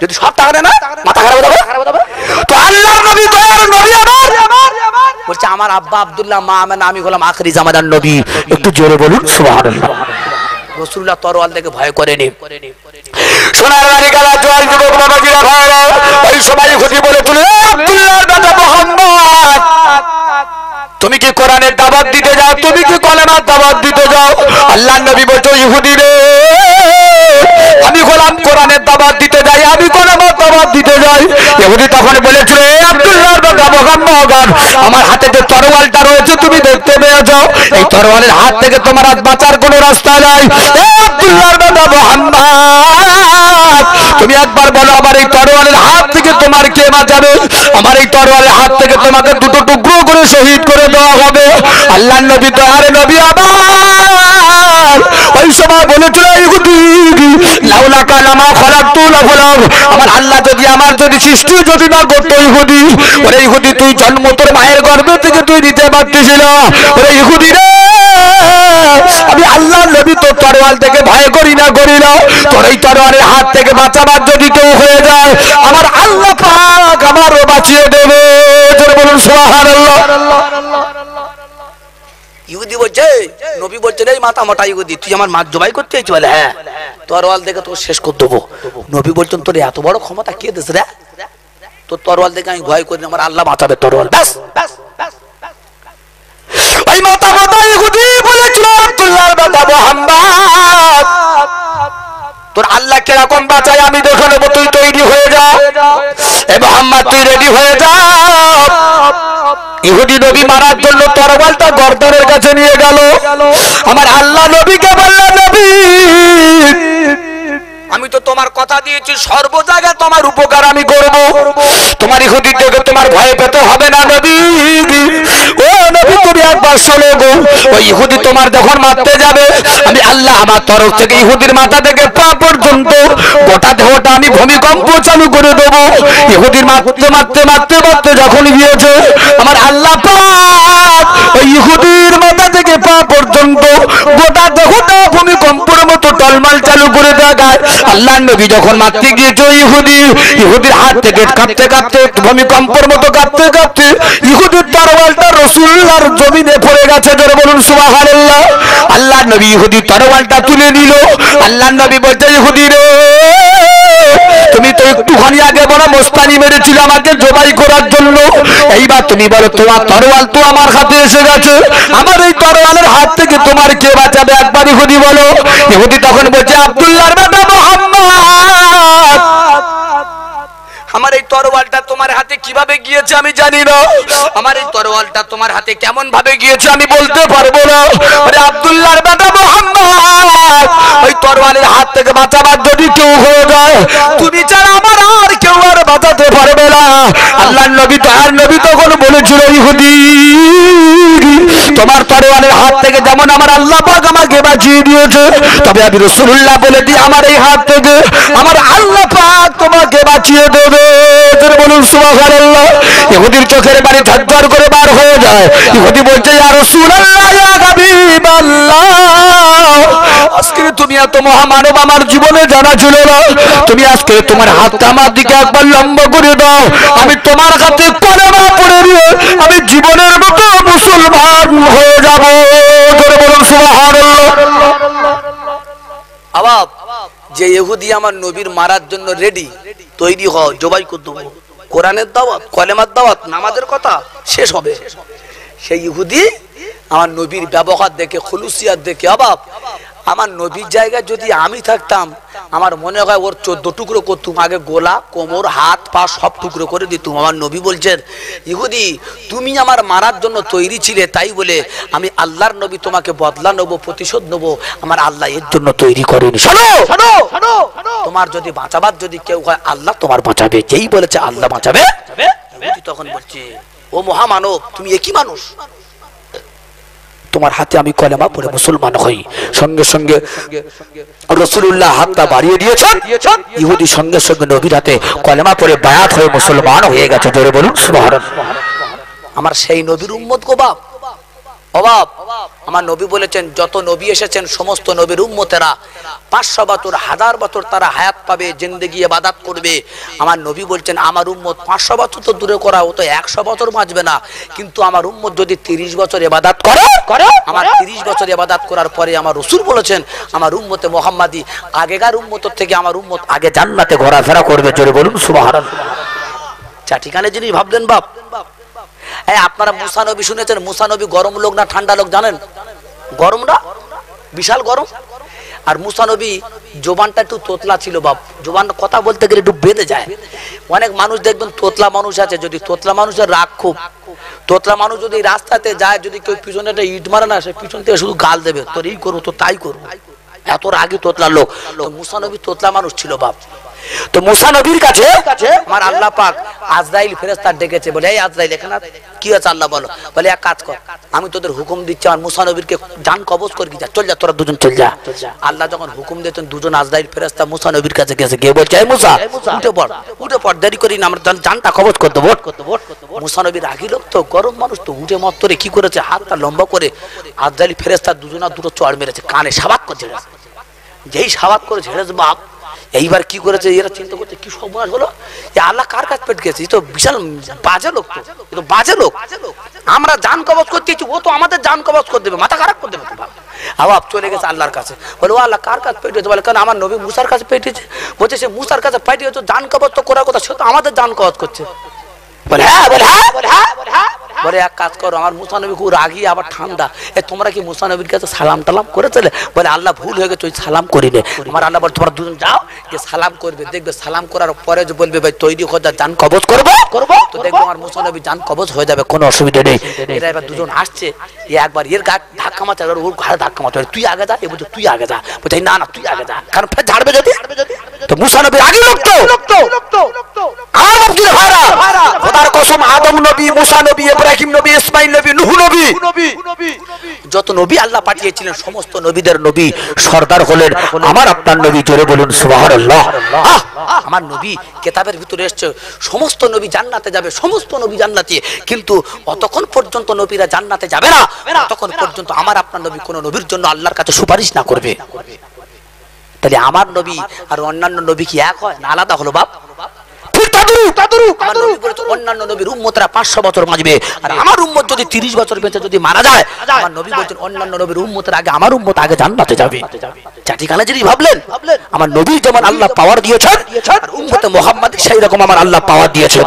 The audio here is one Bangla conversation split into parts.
যদি সব টাকা দেয় না মাথা খারাপ হয়ে যাবে? তো আল্লাহর নবী দয়ার নবী আমার বলছে আমার আব্বা আব্দুল্লাহ মা আমার আমি হলাম আখরি জামাদার নবী। একটু জোরে বলুন সুবহানাল্লাহ। রসুল্লাহ তরোয়াল থেকে ভয় করেনি। সোনার বাড়ি গেলা জয় যুবক বাবাজিরা ভাইরা ওই সবাই খুশি বলে তুলে আব্দুল্লাহর দাদা মোহাম্মদ। তুমি কি কোরআনের দাবাত দিতে যাও? তুমি কি কলেমার দাবাত দিতে যাও? আল্লাহ নবী বলছো ইহুদি রে আমি গোলাম কোরআনের দাবাত দিতে যাই, আমি কলেমার দাবাত দিতে যাই। ইহুদি তখন বলেছিল, এ আব্দুল্লাহর দাদা মোহাম্মদ আমার হাতে যে তরোয়ালটা রয়েছে, তুমি দেখতে পেয়েছ এই তরোয়ালের হাত থেকে তোমার হাত বাঁচার কোনো রাস্তা নাই। এ আব্দুল্লাহর দাদা মোহাম্মদ, তুমি একবার বলো, আমার এই তরোয়ালের হাত থেকে তোমার কে বাঁচাবে? আমার এই তরোয়ালের হাত থেকে তোমাকে দুটো টুকরো করে শহীদ করে দেওয়া হবে। আল্লাহ নবী তো আরে নবী আবার ওই সময় বলেছিল লাউলা কালামা খলাকতু লাফলাম আমার আল্লাহ যদি আমার যদি সৃষ্টি যদি না করতো ইহুদি ওরে তুই জন্ম তোর মায়ের গর্ভে থেকে তুই নিতে পারতেছিল। আমি আল্লাহ নবী তোর তরোয়াল থেকে ভয় করি না করি না। তোর এই তরোয়ালের হাত থেকে বাঁচাবার যদি কেউ হয়ে যায়, আমার আল্লাহ পাক আমারও বাঁচিয়ে দেবে। বলুন, সুবহানাল্লাহ। ইহুদি বলছে নবী বলছে এই মাথা মোটা ইহুদি, তুই আমার মাছ জবাই করতে চাইছি বলে? হ্যাঁ তরোয়াল দেখে তোর শেষ করে দেবো। নবী বলছেন, তোর এত বড় ক্ষমতা কে দিস রে? তোর তরোয়াল দেখে আমি ভয় করি, আমার আল্লাহ বাঁচাবে তরোয়াল। ব্যাস ব্যাস। ওই মাথা মাথা ইহুদি বলেছিল আব্দুল্লাহর বাবা মোহাম্মদ। তোর আল্লাহ কীরকম বাঁচায় আমি দেখে নেব, তুই তৈরি হয়ে যা। এ মোহাম্মদ, তুই রেডি হয়ে যা। ইহুদি নবী মারার জন্য তরবালটা গর্দনের কাছে নিয়ে গেল। আমার আল্লাহ নবীকে বললেন নবী! তো তোমার কথা দিয়েছি সর্ব জায়গায় তোমার উপকার আমি করব। তোমার ইহুদি দেখে তোমার ভয় পেতে হবে না, নবী। ও নবী, তুমি একবার শোনো গো। ওই ইহুদি, তোমার যখন মারতে যাবে, আমি আল্লাহ আমার তরফ থেকে ইহুদির মাথা থেকে পা পর্যন্ত গোটা দেহটা আমি ভূমিকম্প চালু করে দেবো। ইহুদির মারতে মারতে মারতে মারতে যখন গিয়েছে, আমার আল্লাহ পাক ওই ইহুদির মাথা থেকে পা পর্যন্ত গোটা দেহটা টলমাল চালু করে দেখায় আল্লাহ নবী যখন মারতে গিয়েছে ইহুদি, ইহুদির হাত থেকে কাঁপতে কাঁপতে, ভূমিকম্পর মতো কাঁপতে কাঁপতে, ইহুদির তরবালটা রসুল্লার জমিনে পড়ে গেছে। জোরে বলুন, সুবহানাল্লাহ। আল্লাহ নবী ইহুদি তরবালটা তুলে নিল। আল্লাহ নবী বলতে ইহুদি রে তুমি তো একটুখানি আগে বলো মোস্তানি মেরেছিল আমাকে জবাই করার জন্য। এইবার তুমি বলো, তোমার তরোয়াল তো আমার হাতে এসে গেছে। আমার এই তরোয়ালের হাত থেকে তোমার কে বাঁচাবে একবারই হুদি বলো? হুদি তখন বলছে, আব্দুল্লাহর বেটা তরোয়ালটা তোমার হাতে কীভাবে গিয়েছে আমি জানি না। আমার এই তরোয়ালটা তোমার হাতে কেমন ভাবে গিয়েছে আমি বলতে পারব না। আরে আব্দুল্লাহর বেটা মোহাম্মদ, ওই তরোয়ালের হাত থেকে বাঁচাবার যদি কেউ হয়ে যায়, তুমি ছাড়া আমার আর কেউ আর বাঁচাতে পারবে না। আল্লাহ নবী তো আর নবী তখন বলেছিল, ইহুদি, তোমার তরোয়ালের হাত থেকে যেমন আমার আল্লাহ পাক আমাকে বাঁচিয়ে দিয়েছে, তবে আমি রসুল্লাহ বলে দিই, আমার এই হাত থেকে আমার আল্লাহ পাক তোমাকে বাঁচিয়ে দেবে। বলুন ইহুদির চোখের বাড়ি ঝরঝর করে বার হয়ে যায়। ইহুদি বলছে হাবিবাল্লাহ আজকে তুমি এত মহামানব আমার জীবনে জানা ছিল না। তুমি আজকে তোমার হাতটা আমার দিকে একবার লম্বা করে দাও। আমি তোমার হাতে কলেমা পড়ে দিয়ে আমি জীবনের মতো মুসলমান হয়ে যাব। বলুন, সুবহানাল্লাহ। আবাব যে ইহুদি আমার নবীর মারার জন্য রেডি তৈরি হ জবাই করে দেবো। কোরআনের দাওয়াত, কলেমার দাওয়াত, নামাজের কথা, শেষ হবে। সেই ইহুদি আমার নবীর ব্যবহার দেখে খুলুসিয়ার দেখে অবাব আমার নবীর জায়গায় যদি আমি থাকতাম আমার মনে হয় ওর চোদ্দ টুকরো করতুম। আগে গোলা কোমর হাত পা সব টুকরো করে দিতুম। আমার নবী বলছেন ইহুদি তুমি আমার মারার জন্য তৈরি ছিলে তাই বলে আমি আল্লাহর নবী তোমাকে বদলা নেব প্রতিশোধ নেব আমার আল্লাহ এর জন্য তৈরি করেনি। শোনো শোনো তোমার যদি বাঁচাবার যদি কেউ হয় আল্লাহ তোমার বাঁচাবে। যেই বলেছে আল্লাহ বাঁচাবে। তখন বলছে ও মহামানব তুমি একই মানুষ। তোমার হাতে আমি কলেমা পড়ে মুসলমান হই। সঙ্গে সঙ্গে রসুল্লাহ হাতটা বাড়িয়ে দিয়েছেন। ইহুদি সঙ্গে সঙ্গে নবীর হাতে কলেমা পড়ে বায়াত হয়ে মুসলমান হয়ে গেছে। জোরে বলুন। আমার সেই নবীর উম্মত গো বাপ। অভাব। আমার নবী বলেছেন যত নবী এসেছেন সমস্ত নবীর উম্মতেরা পাঁচশো বছর হাজার বছর তারা হায়াত পাবে জিন্দেগি বাদাত করবে। আমার নবী বলছেন আমার উম্মত পাঁচশো বছর তো দূরে করা ও তো একশো বছর বাঁচবে না। কিন্তু আমার উম্মত যদি তিরিশ বছর এবাদাত করে করে আমার তিরিশ বছর এবাদাত করার পরে আমার রসুল বলেছেন আমার উম্মতে মোহাম্মাদি আগেকার উম্মত থেকে আমার উম্মত আগে জান্নাতে ঘোরাফেরা করবে। চলে বলুন সুবাহ চা ঠিকানে জিনিস ভাবলেন বাপ। হ্যাঁ আপনারা মুসানবী শুনেছেন? মুসানবী গরম লোক না ঠান্ডা লোক জানেন? গরম না? বিশাল গরম। আর মুসানবী জোবানটা একটু তোতলা ছিল বাপ। জোবান কথা বলতে গেলে একটু বেঁধে যায়। অনেক মানুষ দেখবেন তোতলা মানুষ আছে। যদি তোতলা মানুষের রাগ খুব, তোতলা মানুষ যদি রাস্তাতে যায়, যদি কেউ পিছনে একটা ইট মারে না, সে পিছন থেকে শুধু গাল দেবে। তোর এই করব তো তাই করব। এত রাগি তোতলা লোক। মুসানবী তোতলা মানুষ ছিল বাপ। তো মুসা নবীর কাছে আমার আল্লাহ পাক আজরাইল ফেরেস্তার ডেকেছে বলে এই আজরাইল এখানে কি আছে আল্লাহ বলো। বলে এক কাজ কর আমি তোদের হুকুম দিচ্ছি আমার মুসা নবীরকে জান কবজ করে যা চল যা তোরা দুজন চল যা। আল্লাহ যখন হুকুম দিতেন দুজন আজরাইল ফেরেস্তা মুসা নবীর কাছে গেছে গিয়ে বলছে এই মুসা উঠে পড় উঠে পড় দেরি করি না আমরা জানটা কবজ করতে ভোট করতে ভোট মুসা নবীর রাগি লোক তো গরম মানুষ তো উঠে মত্তরে কি করেছে হাতটা লম্বা করে আজরাইল ফেরেস্তা দুজন আর দুটো চড় মেরেছে কানে সাবাক করে ঝেড়েছে যেই সাবাক করে ঝেড়েছে বাপ এইবার কি করেছে? এরা চিন্তা করছে, কি সর্বনাশ হলো? আল্লাহ কার কাজ পেট গেছে? তো বিশাল বাজে লোক তো। বাজে লোক। আমরা জান কবজ করতে ও তো আমাদের জান কবজ করে দেবে, মাথা খারাপ করে দেবে তো আবাব চলে গেছে আল্লাহর কাছে। বলে, ও আল্লাহ কার কাছে বলে কেন আমার নবী মুসার কাছে পেটেছে বলছে, সে মুসার কাছে পাঠিয়েছে জান কবজ তো করার কথা, সে তো আমাদের জান কবজ করছে। বলে হ্যাঁ বলে হ্যাঁ বলে হ্যাঁ বলে হ্যাঁ বলে এক কাজ করো আমার মুসানবী খুব রাগি আবার ঠান্ডা। এ তোমরা কি মুসানবীর কাছে সালাম টালাম করেছিলে বলে আল্লাহ ভুল হয়ে গেছে ওই সালাম করিনি আমার আল্লাহ বলে তোমরা দুজন যাও যে সালাম করবে। দেখবে সালাম করার পরে যে বলবে ভাই তৈরি হয়ে যা জান কবজ করব। করব তো দেখবে আমার মুসানবী জান কবজ হয়ে যাবে কোনো অসুবিধা নেই। এরা এবার দুজন আসছে এ একবার এর গা ধাক্কা মারছে আর ওর ঘাড়ে ধাক্কা মারছে। তুই আগে যা এ বলছে তুই আগে যা। বলছে না না তুই আগে যা কারণ ফের ঝাড়বে যদি। তো মুসানবী আগে লোক তো। আমার ভাইরা খোদার কসম আদম নবী, মুসা নবী, ইব্রাহিম নবী, ইসমাইল নবী, নূহ নবী। যত নবী আল্লাহ পাঠিয়েছিলেন, সমস্ত নবীদের নবী সর্দার হলেন। আমার আপনার নবী, জোরে বলুন, সুবহানাল্লাহ। আমার নবী কেতাবের ভিতরে এসছে, সমস্ত নবী জান্নাতে যাবে, সমস্ত নবী জান্নাতে। কিন্তু অতক্ষণ পর্যন্ত নবীরা জান্নাতে যাবে না। ততক্ষণ পর্যন্ত আমার আপনার নবী কোন নবীর জন্য আল্লাহর কাছে সুপারিশ না করবে। তাহলে আমার নবী আর অন্যান্য নবী কি এক হয়, না আলাদা হলো বাপ ঠিক তাদুরু, আমার নবী বলেছে, অন্যান্য নবীর উম্মতরা পাঁচশো বছর বাঁচবে। আর আমার উম্মত যদি তিরিশ বছর বেঁচে যদি মারা যায় আমার নবী বলছেন অন্যান্য নবীর উম্মতের আগে আমার উম্মত আগে জান্নাতে যাবে। চাটিখানে যদি ভাবলেন আমার নবী যেমন আল্লাহ পাওয়ার দিয়েছেন আর উম্মতে মোহাম্মদ সেই রকম আমার আল্লাহ পাওয়ার দিয়েছেন।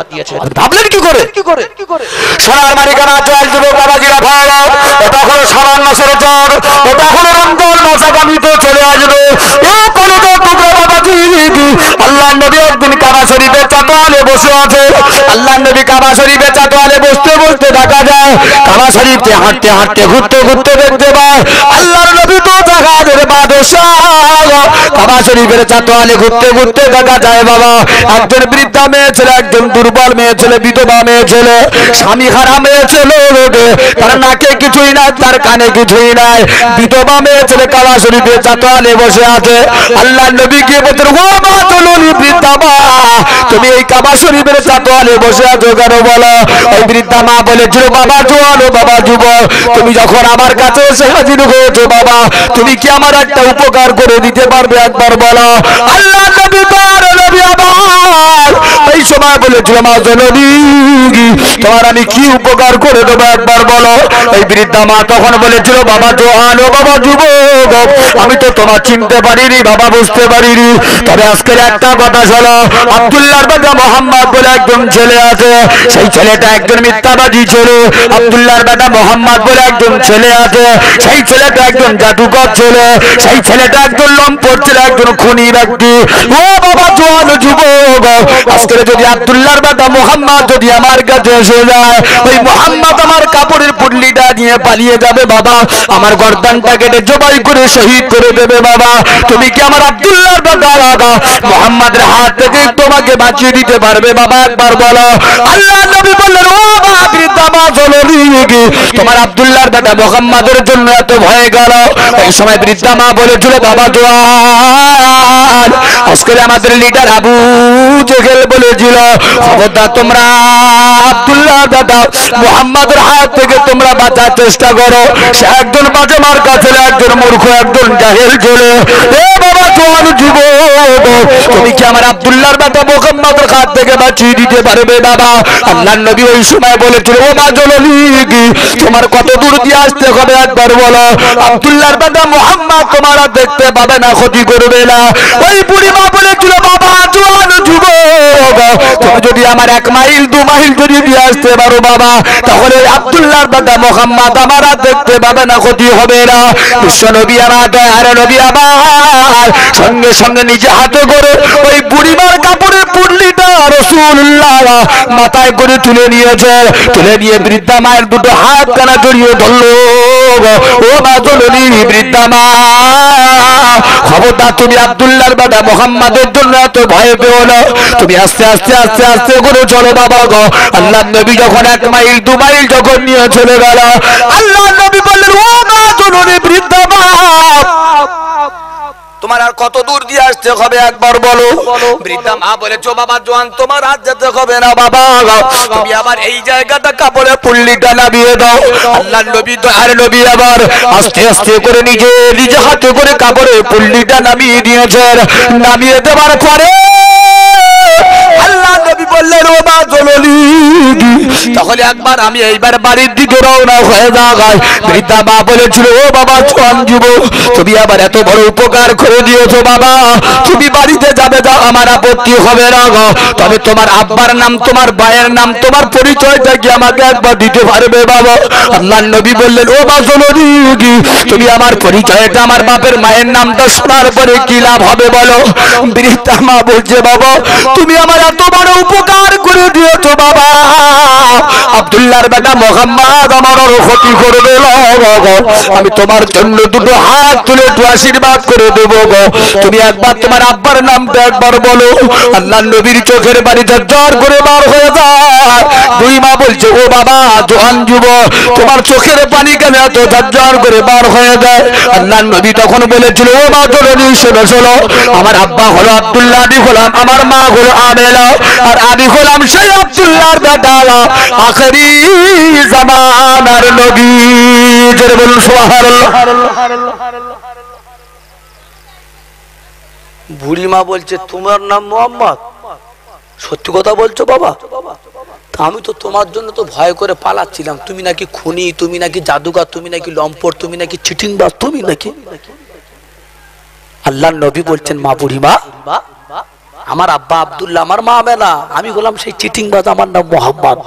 ভাবলেন কি করে? কি করে? কি করে? সোনার মালিকানা জল যুবক বাবাজিরা ভাড়া এটা হলো সামান্য সরচর এটা হলো রমজান মাস আগামীতে চলে আসবে। এ কোনো তো টুকরো বাবাজি। আল্লাহ নবী একদিন কাবা শরীফে চাতোয়ালে বসে আছে? আল্লাহ নবী কাবা শরীফে চাতোয়ালে বসতে বসতে দেখা যায়, কাবা শরীফকে হাঁটতে হাঁটতে ঘুরতে ঘুরতে দেখতে পায়। আল্লাহর নবী তো জাহাজের বাদশাহ। কাবা শরীফের চাতোয়ালে ঘুরতে ঘুরতে দেখা যায়, বাবা। একজন বৃদ্ধা মেয়ে ছেলে, একজন দুর্বল মেয়ে ছেলে, বিধবা মেয়ে ছেলে। স্বামী হারা মেয়ে ছেলে রোগে তার নাকে কিছুই নাই, তার কানে কিছুই নাই। বিধবা মেয়ে ছেলে কাবা শরীফে চাতোয়ালে বসে আছে। আল্লাহ নবী গিয়ে বলছেন, ও মা, চলুনি বৃদ্ধা তুমি এই কাবা শরীফের বসে বলো? ওই বৃদ্ধা মা বলেছিল, বাবা বাবা যুব তুমি যখন আমার কাছে এসে হাজির হয়েছো, বাবা, তুমি কি আমার একটা উপকার করে দিতে পারবে একবার বলো? আল্লাহ এই সময় বলেছিল, মা তোমার আমি কি উপকার করে দেবো একবার বলো? এই বৃদ্ধা মা তখন বলেছিল, বাবা জোহান ও বাবা, যুবক, আমি তো তোমার চিনতে পারিনি, বাবা, বুঝতে পারিনি। তবে আজকের একটা কথা শোনো, আব্দুল্লাহর বেটা মোহাম্মদ বলে একজন ছেলে আছে, সেই ছেলেটা একজন মিথ্যাবাদী ছেলে। বেটা মোহাম্মদ বলে একজন ছেলে আছে, সেই ছেলেটা একজন জাদুকর ছেলে। সেই ছেলেটা একজন ছেলে, একজন খুনি ব্যক্তি। ও বাবা, জোয়ান যুবক আজকে যদি বেটা মোহাম্মদ যদি আমার কাছে এসে যায়, ওই মোহাম্মদ আমার কাপড়ের নিয়ে পালিয়ে যাবে বাবা। আমার গর্দানটা কেটে জবাই করে শহীদ করে দেবে বাবা। তুমি কি আমার আব্দুল্লাহর বেটা মোহাম্মদের হাত থেকে তোমাকে বাঁচিয়ে দিতে পারবে বাবা, একবার বলো। আল্লাহ নবী বললেন, ও বাবা বৃদ্ধা মা জননী তোমার আব্দুল্লাহর বেটা মোহাম্মদের জন্য এত ভয়ে গেল। এই সময় বৃদ্ধা মা বলেছিল, বাবা জোয়ান, আজকে আমাদের লিডার আবু জেহেল বলেছিল খবরদার তোমরা আব্দুল্লাহ দাদা মোহাম্মদের হাত থেকে তোমরা বাঁচার চেষ্টা করো। সে একজন বাজে মার কাছে একজন মূর্খ, একজন জাহেল ছিল এ বাবা তোমার যুব তুমি কি আমার আব্দুল্লাহর দাদা মোহাম্মদের হাত থেকে বাঁচিয়ে দিতে পারবে বাবা। আল্লাহ নবী ওই সময় বলেছিল, ও মা জননী তোমার কত দূর দিয়ে আসতে হবে একবার বলো। আব্দুল্লাহর দাদা মোহাম্মদ তোমার দেখতে পাবে না, ক্ষতি করবে না। ওই বুড়ি মা বলেছিল, বাবা, জোয়ান যুবক, তুমি যদি আমার এক মাইল, দু মাইল যদি দিয়ে আসতে পারো বাবা, তাহলে আব্দুল্লাহর দাদা মোহাম্মদ আমার দেখতে পাবে না, ক্ষতি হবে না। বিশ্ব নবী আমার দয়ার নবী আমার, সঙ্গে সঙ্গে নিজে হাতে করে ওই বুড়িমার কাপড়ের পুডলিটা রসুল্লাহ, মাথায় করে তুলে নিয়েছে। তুলে নিয়ে বৃদ্ধা মায়ের দুটো হাত কানা জড়িয়ে ধরলো। ও মা জননী, বৃদ্ধা মা, খবরদার, তুমি আব্দুল্লাহর বাবা মোহাম্মদের জন্য এত ভয় পেও না। তুমি আস্তে আস্তে আস্তে আস্তে করে চলো বাবা গো। আল্লাহ নবী যখন এক মাইল, দু মাইল যখন নিয়ে চলে গেল আল্লাহ নবী বললেন, ও মা জননী, বৃদ্ধা মা তোমার আর কত দূর দিয়ে আসতে হবে একবার বলো? বৃদ্ধা মা বলেছ বাবা জোয়ান তোমার হাত যেতে হবে না বাবা। তুমি আবার এই জায়গাটা কাপড়ে পুল্লিটা নামিয়ে দাও। আল্লাহ নবী তো আর নবী আবার আস্তে আস্তে করে নিজে নিজে হাতে করে কাপড়ে পুল্লিটা নামিয়ে দিয়েছেন। নামিয়ে দেওয়ার পরে বললেন ও মা জননী তাহলে একবার আমি এইবার বাড়ির দিকে রওনা হয়ে যাগাই বৃদ্ধা মা বলেছিল, ও বাবা যুব। তুমি আবার এত বড় উপকার করে দিয়েছ বাবা। তুমি বাড়িতে যাবে, যাও, আমার আপত্তি হবে না তবে তোমার আব্বার নাম, তোমার বায়ের নাম, তোমার পরিচয়টা কি আমাকে একবার দিতে পারবে বাবা? আল্লাহ নবী বললেন, ও বা জননী তুমি আমার পরিচয়টা আমার বাপের মায়ের নামটা শোনার পরে কি লাভ হবে বলো? বৃদ্ধা মা বলছে, বাবা, তুমি আমার এত বড় উপকার করে দিয়েছ বাবা। আব্দুল্লাহর বেটা মোহাম্মদ আমার আরও ক্ষতি করবে আমি তোমার জন্য দুটো হাত তুলে একটু আশীর্বাদ করে দেবো, গো। তুমি একবার তোমার আব্বার নামটা একবার বলো। আল্লাহ নবীর চোখের বাড়িতে জ্বর করে বার হয়ে যায়। দুই মা বলছে, ও বাবা জোয়ান যুব, তোমার চোখের পানি কেন এত জ্বর করে বার হয়ে যায়। আল্লাহ নবী তখন বলেছিল, ও মা জননী শোনো শোনো আমার আব্বা হলো আব্দুল্লাহ হলাম আমার মা হলো আমেলা, আর আমি হলাম সেই আব্দুল্লাহর বেটা আখরি জামানার নবী। বলুন, সুবহানাল্লাহ। বুড়ি মা বলছে, তোমার নাম মোহাম্মদ? সত্যি কথা বলছো বাবা? আমি তো তোমার জন্য তো ভয় করে পালাচ্ছিলাম। তুমি নাকি খুনি, তুমি নাকি জাদুঘর, তুমি নাকি লম্পট, তুমি নাকি চিটিংবাজ, তুমি নাকি? আল্লাহ নবী বলছেন, মা বুড়ি মা আমার আব্বা আবদুল্লাহ, আমার মা বেলা আমি বললাম সেই চিটিং বাজ আমার নাম মোহাম্মদ।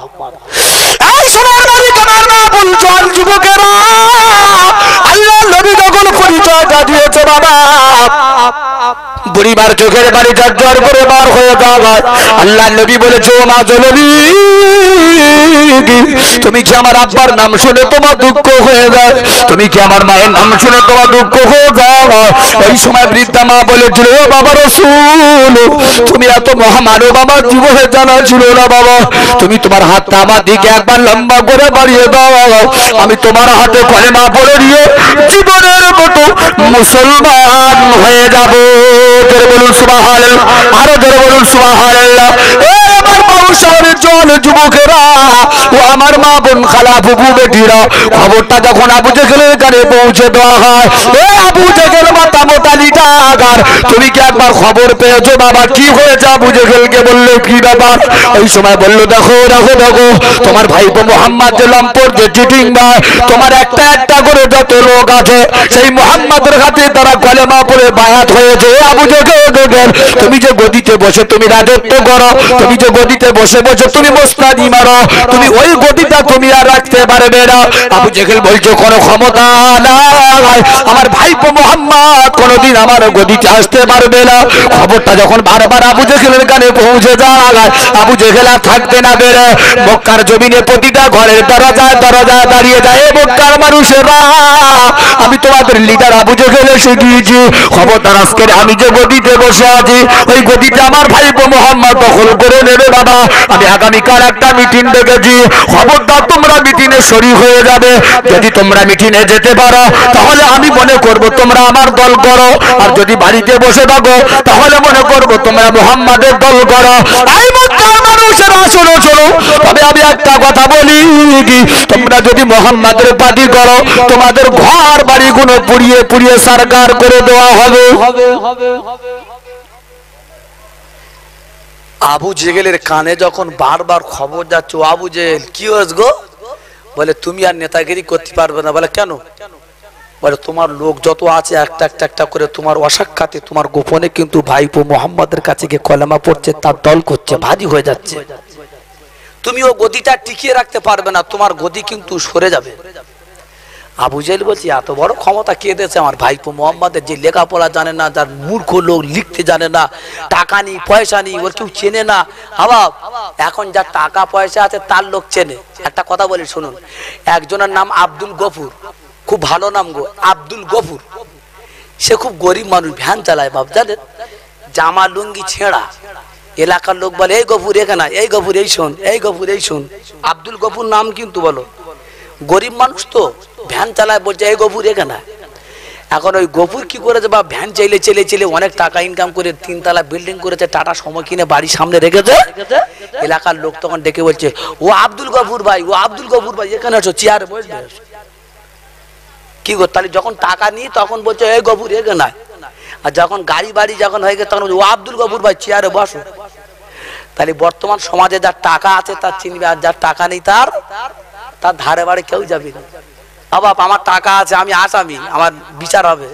আল্লাহ নবী যখন পরিচয়টা দিয়েছে বাবা বুড়িমার চোখের বাড়ি জ্বর করে বার হয়ে যাওয়া আল্লাহ নবী বলেছে, ও মা জননী, তুমি কি আমার আব্বার নাম শুনে তোমার দুঃখ হয়ে যায়? তুমি কি আমার মায়ের নাম শুনে তোমার দুঃখ হয়ে যাও ওই সময় বৃদ্ধা মা বলেছিল, ও বাবা রসুল, তুমি এত মহামানব, আমার জীবনে জানা ছিল না বাবা। তুমি তোমার হাতটা আমার দিকে একবার লম্বা করে বাড়িয়ে দাও। আমি তোমার হাতে কলেমা পড়ে দিয়ে জীবনের মতো মুসলমান হয়ে যাব। জোরে বলুন সুবহানাল্লাহ আরও জোরে বলুন সুবহানাল্লাহ। এ আমার বংশের জন যুবকেরা আমার মা বোন খালা বুবু বেটিরা, খবরটা যখন আবু জেহেলের কানে পৌঁছে দেওয়া হয় এ আবু জেহেল মাতা মোতালি ডাগার তুমি কি একবার খবর পেয়েছ বাবা? কি হয়েছে আবু জেহেলকে বলল? কি ব্যাপার? ওই সময় বলল, দেখো দেখো দেখো, তোমার ভাইপো মোহাম্মদ যে লম্পর যে চিটিং ভাই তোমার একটা একটা করে যত লোক আছে, সেই মোহাম্মদের হাতে তারা কলেমা পড়ে বায়াত হয়েছে। আবু জেহেল তুমি যে গদিতে বসে, তুমি রাজত্ব করো, তুমি যে গদিতে বসে বসে তুমি মোস্তাদি মারো, তুমি ওই গদিটা তুমি আর রাখতে পারবে না। আবু জেহেল বলছো, কোনো ক্ষমতা নাই। আমার ভাইপো মোহাম্মদ কোনোদিন আমার গদিতে আসতে পারবে না। খবরটা যখন বারবার আবু জেহেলের কানে পৌঁছে যায়, আবু জেহেল আর থাকতে না বেড়ে। মক্কার জমিনে প্রতিটা ঘরের দরজায় দরজায় দাঁড়িয়ে যায়, এ মক্কার মানুষেরা, আমি তোমাদের লিডার আবু জেহেল এসে গিয়েছি খবরদার আজকের আমি যে গদিতে বসে আছি, ওই গদিটা আমার ভাইপো মোহাম্মদ দখল করে নেবে বাবা। আমি আগামীকাল একটা মিটিং ডেকেছি। খবরদার তোমরা মিটিংয়ে শরীর হয়ে যাবে। যদি তোমরা মিটিংয়ে যেতে পারো, তাহলে আমি মনে করব তোমরা আমার দল করো। আর যদি বাড়িতে বসে থাকো, তাহলে মনে করব তোমরা মোহাম্মদের দল করো। মক্কার মানুষেরা শোনো শোনো তবে আমি একটা কথা বলি তোমরা যদি মোহাম্মদের পার্টি করো, তোমাদের ঘর বাড়িগুলো পুড়িয়ে পুড়িয়ে সরকার করে দেওয়া হবে। আবু জেগেলের কানে যখন বারবার খবর যাচ্ছে আবু জেহেল কি হয়েছ গো? বলে, তুমি আর নেতাগিরি করতে পারবে না। বলে, কেন? বলে, তোমার লোক যত আছে, একটা একটা একটা করে তোমার অসাক্ষাতে, তোমার গোপনে কিন্তু ভাইপো মোহাম্মদের কাছে গিয়ে কলেমা পড়ছে, তার দল করছে ভাজি হয়ে যাচ্ছে। তুমি ও গদিটা টিকিয়ে রাখতে পারবে না, তোমার গদি কিন্তু সরে যাবে। আবু বলছি, এত বড় ক্ষমতা কে দিয়েছে আমার ভাইপো মোহাম্মদের? যে লেখাপড়া জানে না, যার মূর্খ লোক লিখতে জানে না, টাকা নেই, পয়সা নেই, ওর কেউ চেনে না। আবার এখন যার টাকা, পয়সা আছে, তার লোক চেনে। একটা কথা বলি, শুনুন। একজনের নাম আব্দুল গফুর। খুব ভালো নাম গো, আব্দুল গফুর। সে খুব গরিব মানুষ, ভ্যান চালায় বাপ, জানেন? জামা, লুঙ্গি ছেঁড়া। এলাকার লোক বলে, এই গফুর এখানে এই গফুর এই শোন, এই গফুর এই শোন। আব্দুল গফুর নাম কিন্তু বলো। গরিব মানুষ তো, ভ্যান চালায় বলছে, এই গফুর, এখানে। এখন ওই গফুর কি করেছে বা ভ্যান চাইলে চেলে চেলে অনেক টাকা ইনকাম করে তিনতলা বিল্ডিং করেছে, টাটা সময় কিনে বাড়ির সামনে রেখেছে এলাকার লোক তখন ডেকে বলছে, ও আব্দুল গফুর ভাই, ও আব্দুল গফুর ভাই, এখানে আছো চেয়ারে কি গো, তাহলে যখন টাকা নিই তখন বলছে, এই গফুর, এখানে। আর যখন গাড়ি বাড়ি যখন হয়ে গেছে, তখন ও আব্দুল গফুর ভাই চেয়ারে বসো তাহলে বর্তমান সমাজে যার টাকা আছে, তার চিনবে, আর যার টাকা নেই, তার তার ধারে বাড়ি কেউ যাবে না। বাবা আমার টাকা আছে আমি আসামি আমার বিচার হবে।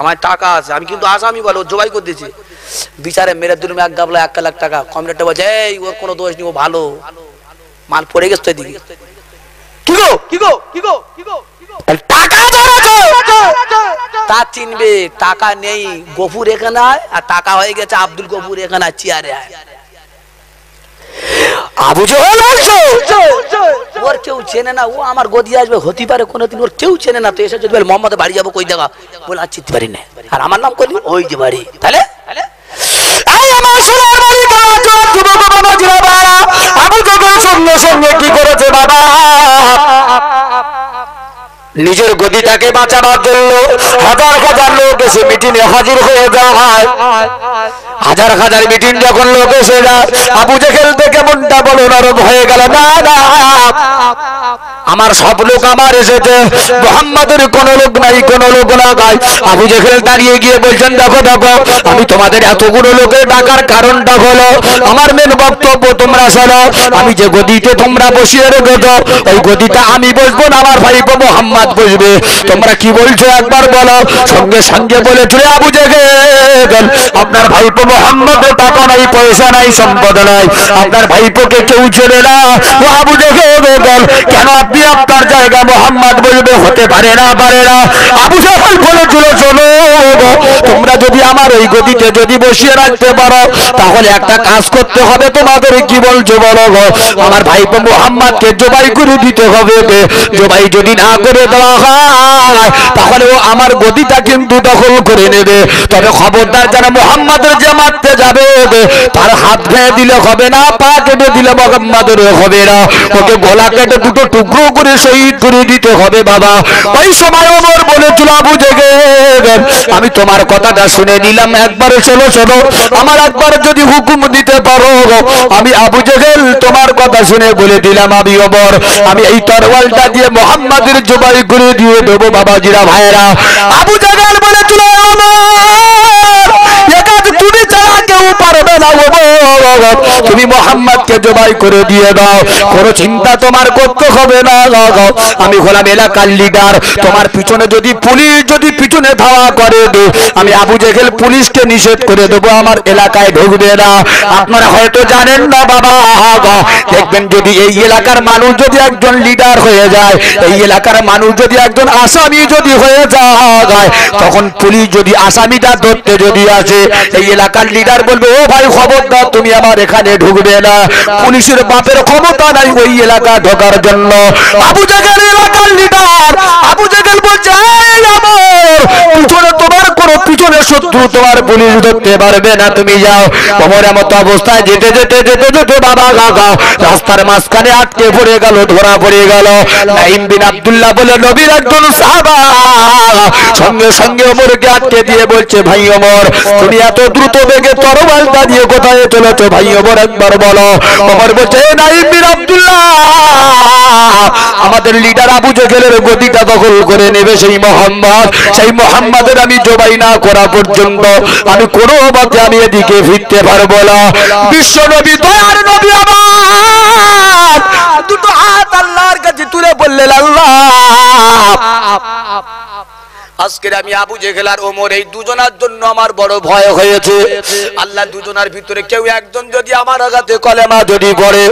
আমার টাকা আছে আমি কিন্তু আসামি বলো জবাই করে দিয়েছি। বিচারে মেরে দিলাম এক গাবলা এক লাখ টাকা। কমরেটটা বলছে এই ওর কোনো দোষ নেই ও ভালো। মাল পড়ে গেছে তো কি গো? কি গো? কি গো? কি গো? টাকা তা চিনবে টাকা নেই গফুর এখানে আর টাকা হয়ে গেছে আব্দুল গফুর এখানে চেয়ারে আয়। আবু জহল বলছো? ওর কেউ চেনে না ও আমার গদি আসবে হতে পারে কোনোদিন ওর কেউ চেনে না। তো এসে যদি বলে মোহাম্মদ বাড়ি যাব কই দেখা? বলে আর চিনতে পারি না। আর আমার নাম করলি ওই যে বাড়ি। তাহলে? আবু জহেল সঙ্গে সঙ্গে কি করেছে বাবা। নিজের গদিটাকে বাঁচাবার জন্য হাজার হাজার লোক এসে মিটিংয়ে হাজির হয়ে যায়। হাজার হাজার মিটিং যখন লোক এসে যায়, আবু জেহেল দেখে মনটা বলো, নরম হয়ে গেল? না না। আমার সব লোক আমার এসেছে। মোহাম্মদের কোন লোক নাই, কোন লোক না গায় আবু জেহেল দাঁড়িয়ে গিয়ে বলছেন, দেখো দেখো, আমি তোমাদের এতগুলো লোকের ডাকার কারণটা হলো আমার মেন বক্তব্য তোমরা শোনো। আমি যে গদিতে তোমরা বসিয়ে রেখেছো ওই গদিটা আমি বসবো না, আমার ভাইপো মোহাম্মদ বসবে তোমরা কি বলছো একবার বলো? সঙ্গে সঙ্গে বলে চলে আবু জেহেল, আপনার ভাইপো মোহাম্মদের টাকা নাই, পয়সা নাই, সম্পদ নাই। আপনার ভাইপোকে কেউ চেনে না। ও আবু জেহেল বল, কেন আপনি আপনার জায়গা মোহাম্মদ বলবে? হতে পারে না পারে না। আবু জেহেল বলেছিল চলো তোমরা যদি আমার ওই গদিতে যদি বসিয়ে রাখতে পারো, তাহলে একটা কাজ করতে হবে তোমাদের। কি বলছো বলো আমার ভাইপো মোহাম্মদকে জবাই করে দিতে হবে। জবাই যদি না করে দেওয়া হয় তাহলে আমার গদিটা কিন্তু দখল করে নেবে। তবে খবরদার যারা মোহাম্মদের যাবে, তার হাত ভেঙে দিলে হবে না, পা কেটে দিলে মোহাম্মদের হবে না। ওকে কেটে দুটো টুকরো করে শহীদ করে দিতে হবে, বাবা। ওই সময় ওমর বলেছিল জেগে আমি তোমার কথাটা শুনে নিলাম, একবারে চলো চলো আমার একবার যদি হুকুম দিতে পারো, আমি আবু জেগেল তোমার কথা শুনে বলে দিলাম, আমি ওমর। আমি এই তরওয়ালটা দিয়ে মোহাম্মদের জবাই করে দিয়ে দেবো বাবাজিরা ভাইরা আবু জেগেল বলেছিল একা তুমি কেউ পারবে না তুমি মোহাম্মদকে জবাই করে দিয়ে দাও। কোনো চিন্তা তোমার করতে হবে না। আমি হলাম এলাকার লিডার তোমার পিছনে যদি পুলিশ, যদি পিছনে ধাওয়া করে দে, আমি আবু পুলিশকে নিষেধ করে দেবো। আমার এলাকায় ঢুকবে না। আপনারা হয়তো জানেন না বাবা। দেখবেন যদি এই এলাকার মানুষ যদি একজন লিডার হয়ে যায়, এই এলাকার মানুষ যদি একজন আসামি যদি হয়ে যায়, তখন পুলিশ যদি আসামিটা ধরতে যদি আসে, এই এলাকার লিডার বলবে ভাই খবরদার, তুমি আমার এখানে ঢুকবে না। পুলিশের বাপের ক্ষমতা নাই ওই এলাকা ঢোকার জন্য। আবু জাগার এলাকার লিডার আবু জাগাল বলছে শত্রু, তোমার পুলিশ ধরতে পারবে না, তুমি যাও। মতো অবস্থায় যেতে যেতে যেতে যেতে বাবা রাস্তার মাঝখানে আটকে পড়ে গেল, ধরা পড়ে গেল। নাইম বলে, নবীর একজন সাহাবা। সঙ্গে সঙ্গে ওমরকে আটকে দিয়ে বলছে, ভাই ওমর, তুমি এত দ্রুত বেগে তরবালটা দিয়ে কোথায় চলেছো ভাই? ওমর একবার বলো। ওমর বলছে, "এ নাইম আব্দুল্লাহ। আমাদের লিডার আবু জেহেলের গদিটা দখল করে নেবে সেই মোহাম্মদ। সেই মোহাম্মদের আমি জবাই না করা পর্যন্ত আমি কোনো মতে আমি এদিকে ফিরতে পারব না। বিশ্ব নবী, দয়ার নবী আমার। দুটো হাত আল্লাহর কাছে তুলে বললেন, আল্লাহ আজকের আমি আবু জেহেল ওমর, এই দুজনার জন্য আমার বড় ভয় হয়েছে। আল্লাহ দুজনার ভিতরে কেউ একজন যদি আমার হাতে কলেমা যদি পড়ে,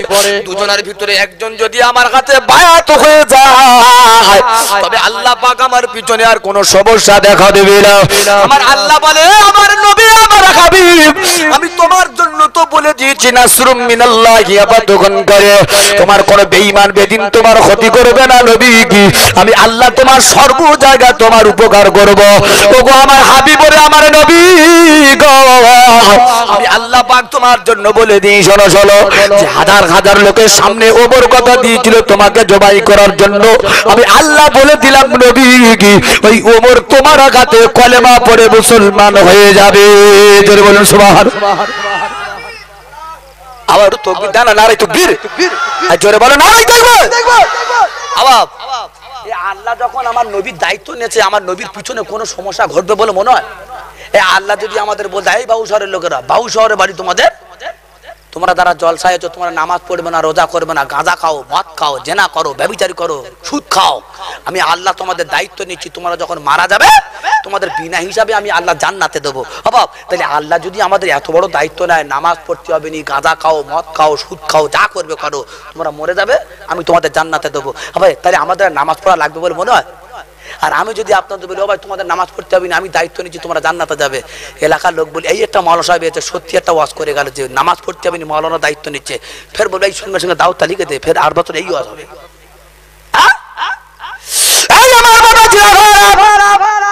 দুজনার ভিতরে একজন যদি আমার হাতে বায়াত হয়ে যায়, তবে আল্লাহ পাক আমার পিছনে আর কোনো সমস্যা দেখা দেবে না। আমার আল্লাহ বলে আমার নবী, আমার হাবিব, আমি তোমার জন্য তো বলে দিয়েছি, নাসরুম মিনাল্লাহি আবাদুন করে। তোমার কোন বেঈমান বেদিন তোমার ক্ষতি করবে না নবী কি? আমি আল্লাহ তোমার সর্ব জায়গা তোমার উপকার করব। ওগো আমার হাবিবরে, আমার নবী আমি আল্লাহ পাক তোমার জন্য বলে দিই, শোনো শোনো, যে হাজার হাজার লোকের সামনে ওপর কথা দিয়েছিল তোমাকে জবাই করার জন্য। আমি আল্লাহ বলে দিলাম, নবী কি ওই ওমর তোমার আঘাতে কলেমা পড়ে মুসলমান হয়ে যাবে। জোরে বলুন, সুবহান। আবার তো দানা নারাই তো বীর। জোরে বলো নারাই দেখব। এই আল্লাহ যখন আমার নবীর দায়িত্ব নিয়েছে, আমার নবীর পিছনে কোনো সমস্যা ঘটবে বলে মনে হয়? আল্লাহ যদি আমাদের বলতে এই বাবু শহরের লোকেরা বাবু শহরের বাড়ি তোমাদের তোমরা যারা জলসায় আছো, তোমরা নামাজ পড়বে না, রোজা করবে না, গাঁজা খাও, মদ খাও, জেনা করো ব্যবিচারি করো, সুদ খাও। আমি আল্লাহ তোমাদের দায়িত্ব নিচ্ছি, তোমরা যখন মারা যাবে, তোমাদের বিনা হিসাবে আমি আল্লাহ জান্নাতে দেবো। অবাব তাহলে আল্লাহ যদি আমাদের এত বড় দায়িত্ব নেয়, নামাজ পড়তে হবে নি, গাঁজা খাও, মদ খাও, সুদ খাও, যা করবে করো, তোমরা মরে যাবে, আমি তোমাদের জান্নাতে দেবো। হবে তাহলে আমাদের নামাজ পড়া লাগবে বলে মনে হয়? আর আমি যদি আপনাদের বলি, ও ভাই, তোমাদের নামাজ পড়তে হবে না, আমি দায়িত্ব নিচ্ছি, তোমরা জান্নাতে যাবে। এলাকার লোক বলি, এই একটা মাওলা সাহেব এসে সত্যি একটা ওয়াজ করে গেল যে নামাজ পড়তে হবে না, মাওলানা দায়িত্ব নিচ্ছে। ফের বলবে, এই সঙ্গে সঙ্গে দাও তালিকা দে, ফের আর বছর এই ওয়াজ হবে। আমার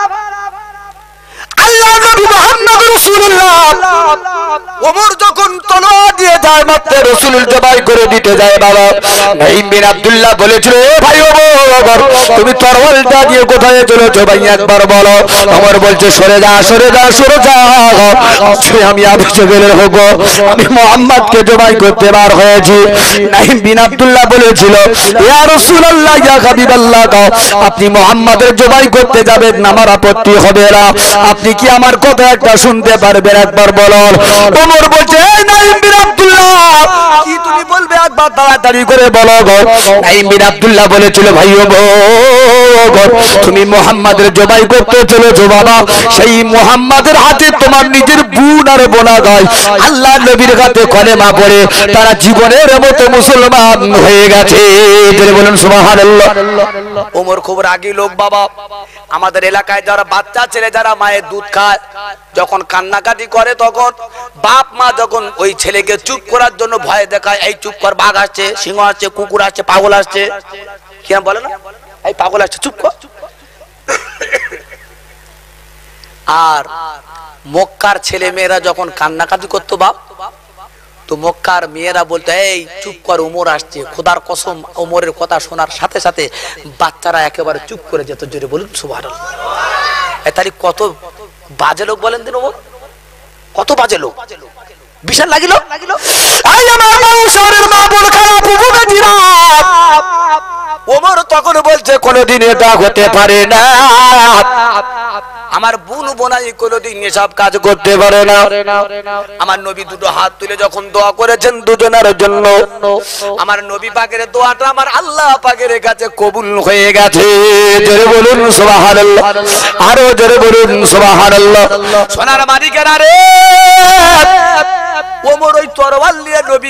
মুহাম্মদকে জবাই করতে বার আপনি মোহাম্মদের জবাই করতে যাবেন আমার আপত্তি হবে না। আপনি কি আমার কথা একটা শুনতে পারবেন একবার বলুন ওমর বলছে নাইম বিন আব্দুল্লাহ। কি তুমি বলবে? একবার তাড়াতাড়ি করে বলো গো। নাইম বিন আব্দুল্লাহ বলেছিল, ভাই তুমি জবাই করতে চলেছো, বাবা। সেই মুহাম্মাদের হাতে তোমার নিজের বোন আর বোনা গায়। আল্লাহ নবীর হাতে কলেমা পড়ে, তারা জীবনের মতো মুসলমান হয়ে গেছে। বলুন, সুবহানাল্লাহ। ওমর খুব রাগী লোক, বাবা। আমাদের এলাকায় যারা বাচ্চা ছেলে, যারা মায়ের দুধ খায়, যখন কান্নাকাটি করে তখন বাপ মা যখন ওই ছেলেকে চুপ করার জন্য ভয় দেখায়, এই চুপ কর, বাঘ আসছে, সিংহ আসছে, কুকুর আসছে, পাগল আসছে। কিরম বলে না? এই পাগল আসছে, চুপ কর। আর মক্কার ছেলে মেয়েরা যখন কান্নাকাটি করতো বাপ তো মক্কার মেয়েরা বলতো, এই, চুপ কর ওমর আসছে। খোদার কসম ওমরের কথা শোনার সাথে সাথে বাচ্চারা একেবারে চুপ করে যেত। জোরে বলুন সুভার তাহলে কত বাজে লোক বলেন দিন ওমর কত বাজে লোক? বিশাল লাগিল? এই আমার মা শহরের মা বল খারাপ উপকারীরা ওমর তখন বলছে, কোনোদিন এটা হতে পারে না। আমার বোন বোনাই কোনোদিন এসব কাজ করতে পারে না। আমার নবী দুটো হাত তুলে যখন দোয়া করেছেন দুজনের জন্য, আমার নবী পাকের দোয়াটা আমার আল্লাহ পাকের কাছে কবুল হয়ে গেছে। জোরে বলুন, সুবহানাল্লাহ। আরও জোরে বলুন, সুবহানাল্লাহ। সোনার মালিকেরা রে, ওমর ওই তরোয়াল নিয়ে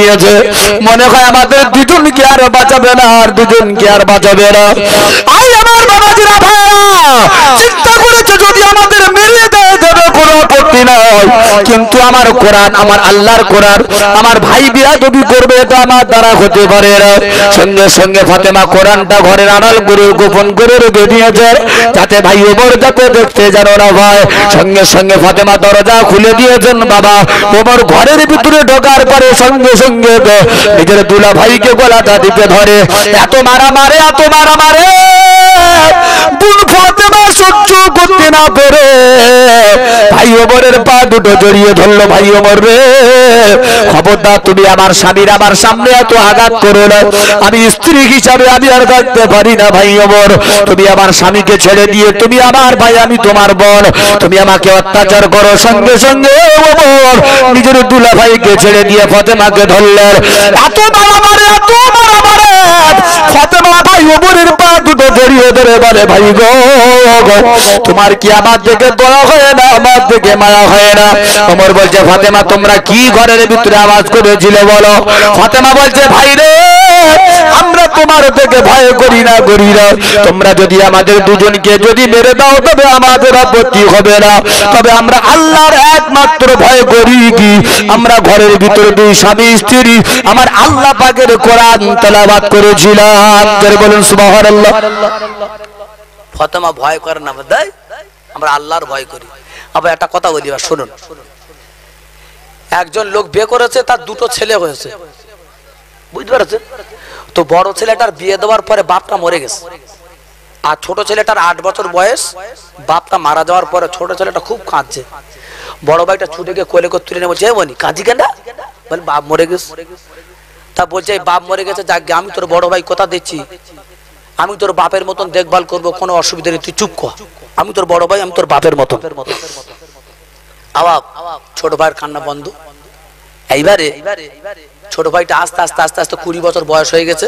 দিয়েছে। মনে হয় আমাদের দুজনকে আর বাঁচাবে না, আর দুজনকে আর বাঁচাবে না। আই আমার বাবাজিরা ভাইয়া চিন্তা করেছে যদি আমাদের মেরিয়ে দেয় আপত্তি নয় কিন্তু আমার কোরআন, আমার আল্লাহর কোরআন, আমার ভাই বিয়া যদি করবে, এটা আমার দ্বারা হতে পারে সঙ্গে সঙ্গে ফাতেমা কোরআনটা ঘরের আড়াল করে, গোপন করে রেখে দিয়েছে, যাতে ভাই ওমর যাতে দেখতে যেন না ভয় সঙ্গে সঙ্গে ফাতেমা দরজা খুলে দিয়েছেন, বাবা, ওমর ঘরের ভিতরে ঢোকার পরে সঙ্গে সঙ্গে নিজের দুলা ভাইকে গলাটা দিতে ধরে, এত মারা মারে এত মারা মারে স্বামীকে ছেড়ে দিয়ে, তুমি আমার ভাই, আমি তোমার বোন। তুমি আমাকে অত্যাচার করো সঙ্গে সঙ্গে নিজের দুলা ভাইকে ছেড়ে দিয়ে ফাতেমাকে ধরলেন। এত মারা মারে এত ভাই ওমরের পা জড়িয়ে ধরে বলে, ভাই গো তোমার কি আমার দিকে দয়া হয় না, আমার দিকে মায়া হয় না? ওমর বলছে, ফাতেমা, তোমরা কি ঘরের ভিতরে আওয়াজ করেছিলে বলো? ফাতেমা বলছে, ভাই রে, আমরা তোমার থেকে ভয় করি না করি না। তোমরা যদি আমাদের দুজনকে যদি মেরে দাও, তবে আমাদের আপত্তি হবে না। তবে আমরা আল্লাহর একমাত্র ভয় করি কি? আমরা ঘরের ভিতরে দুই স্বামী, স্ত্রী, আমার আল্লাহ পাকের কোরআন তেলাবাদ করেছিলাম। বলুন, সুবহানাল্লাহ। ফতেমা ভয় করে না, দেয়? আমরা আল্লাহর ভয় করি। আবার একটা কথা বলি, এবার শুনুন। একজন লোক বিয়ে করেছে, তার দুটো ছেলে হয়েছে। বুঝতে পারছেন? তো বড় ছেলেটার বিয়ে দেওয়ার পরে বাপটা মরে গেছে। আর ছোট ছেলেটার আট বছর বয়স, বাপটা মারা যাওয়ার পরে ছোট ছেলেটা খুব কাঁদছে। বড় ভাইটা ছুটে গিয়ে কোলে করে তুলে বলছে, "এ বনি কাঁদি কেন বলে, বাপ মরে গেছে। তা বলছে, "এই বাপ মরে গেছে, যাক আমি তোর বড় ভাই কথা দিচ্ছি। আমি তোর বাপের মতন দেখভাল করব, কোনো অসুবিধা নেই, তুই চুপ কর। আমি তোর বড় ভাই, আমি তোর বাপের মতন। আবার ছোট ভাইয়ের কান্না বন্ধ। এইবারে ছোট ভাইটা আস্তে আস্তে আস্তে আস্তে কুড়ি বছর বয়স হয়ে গেছে।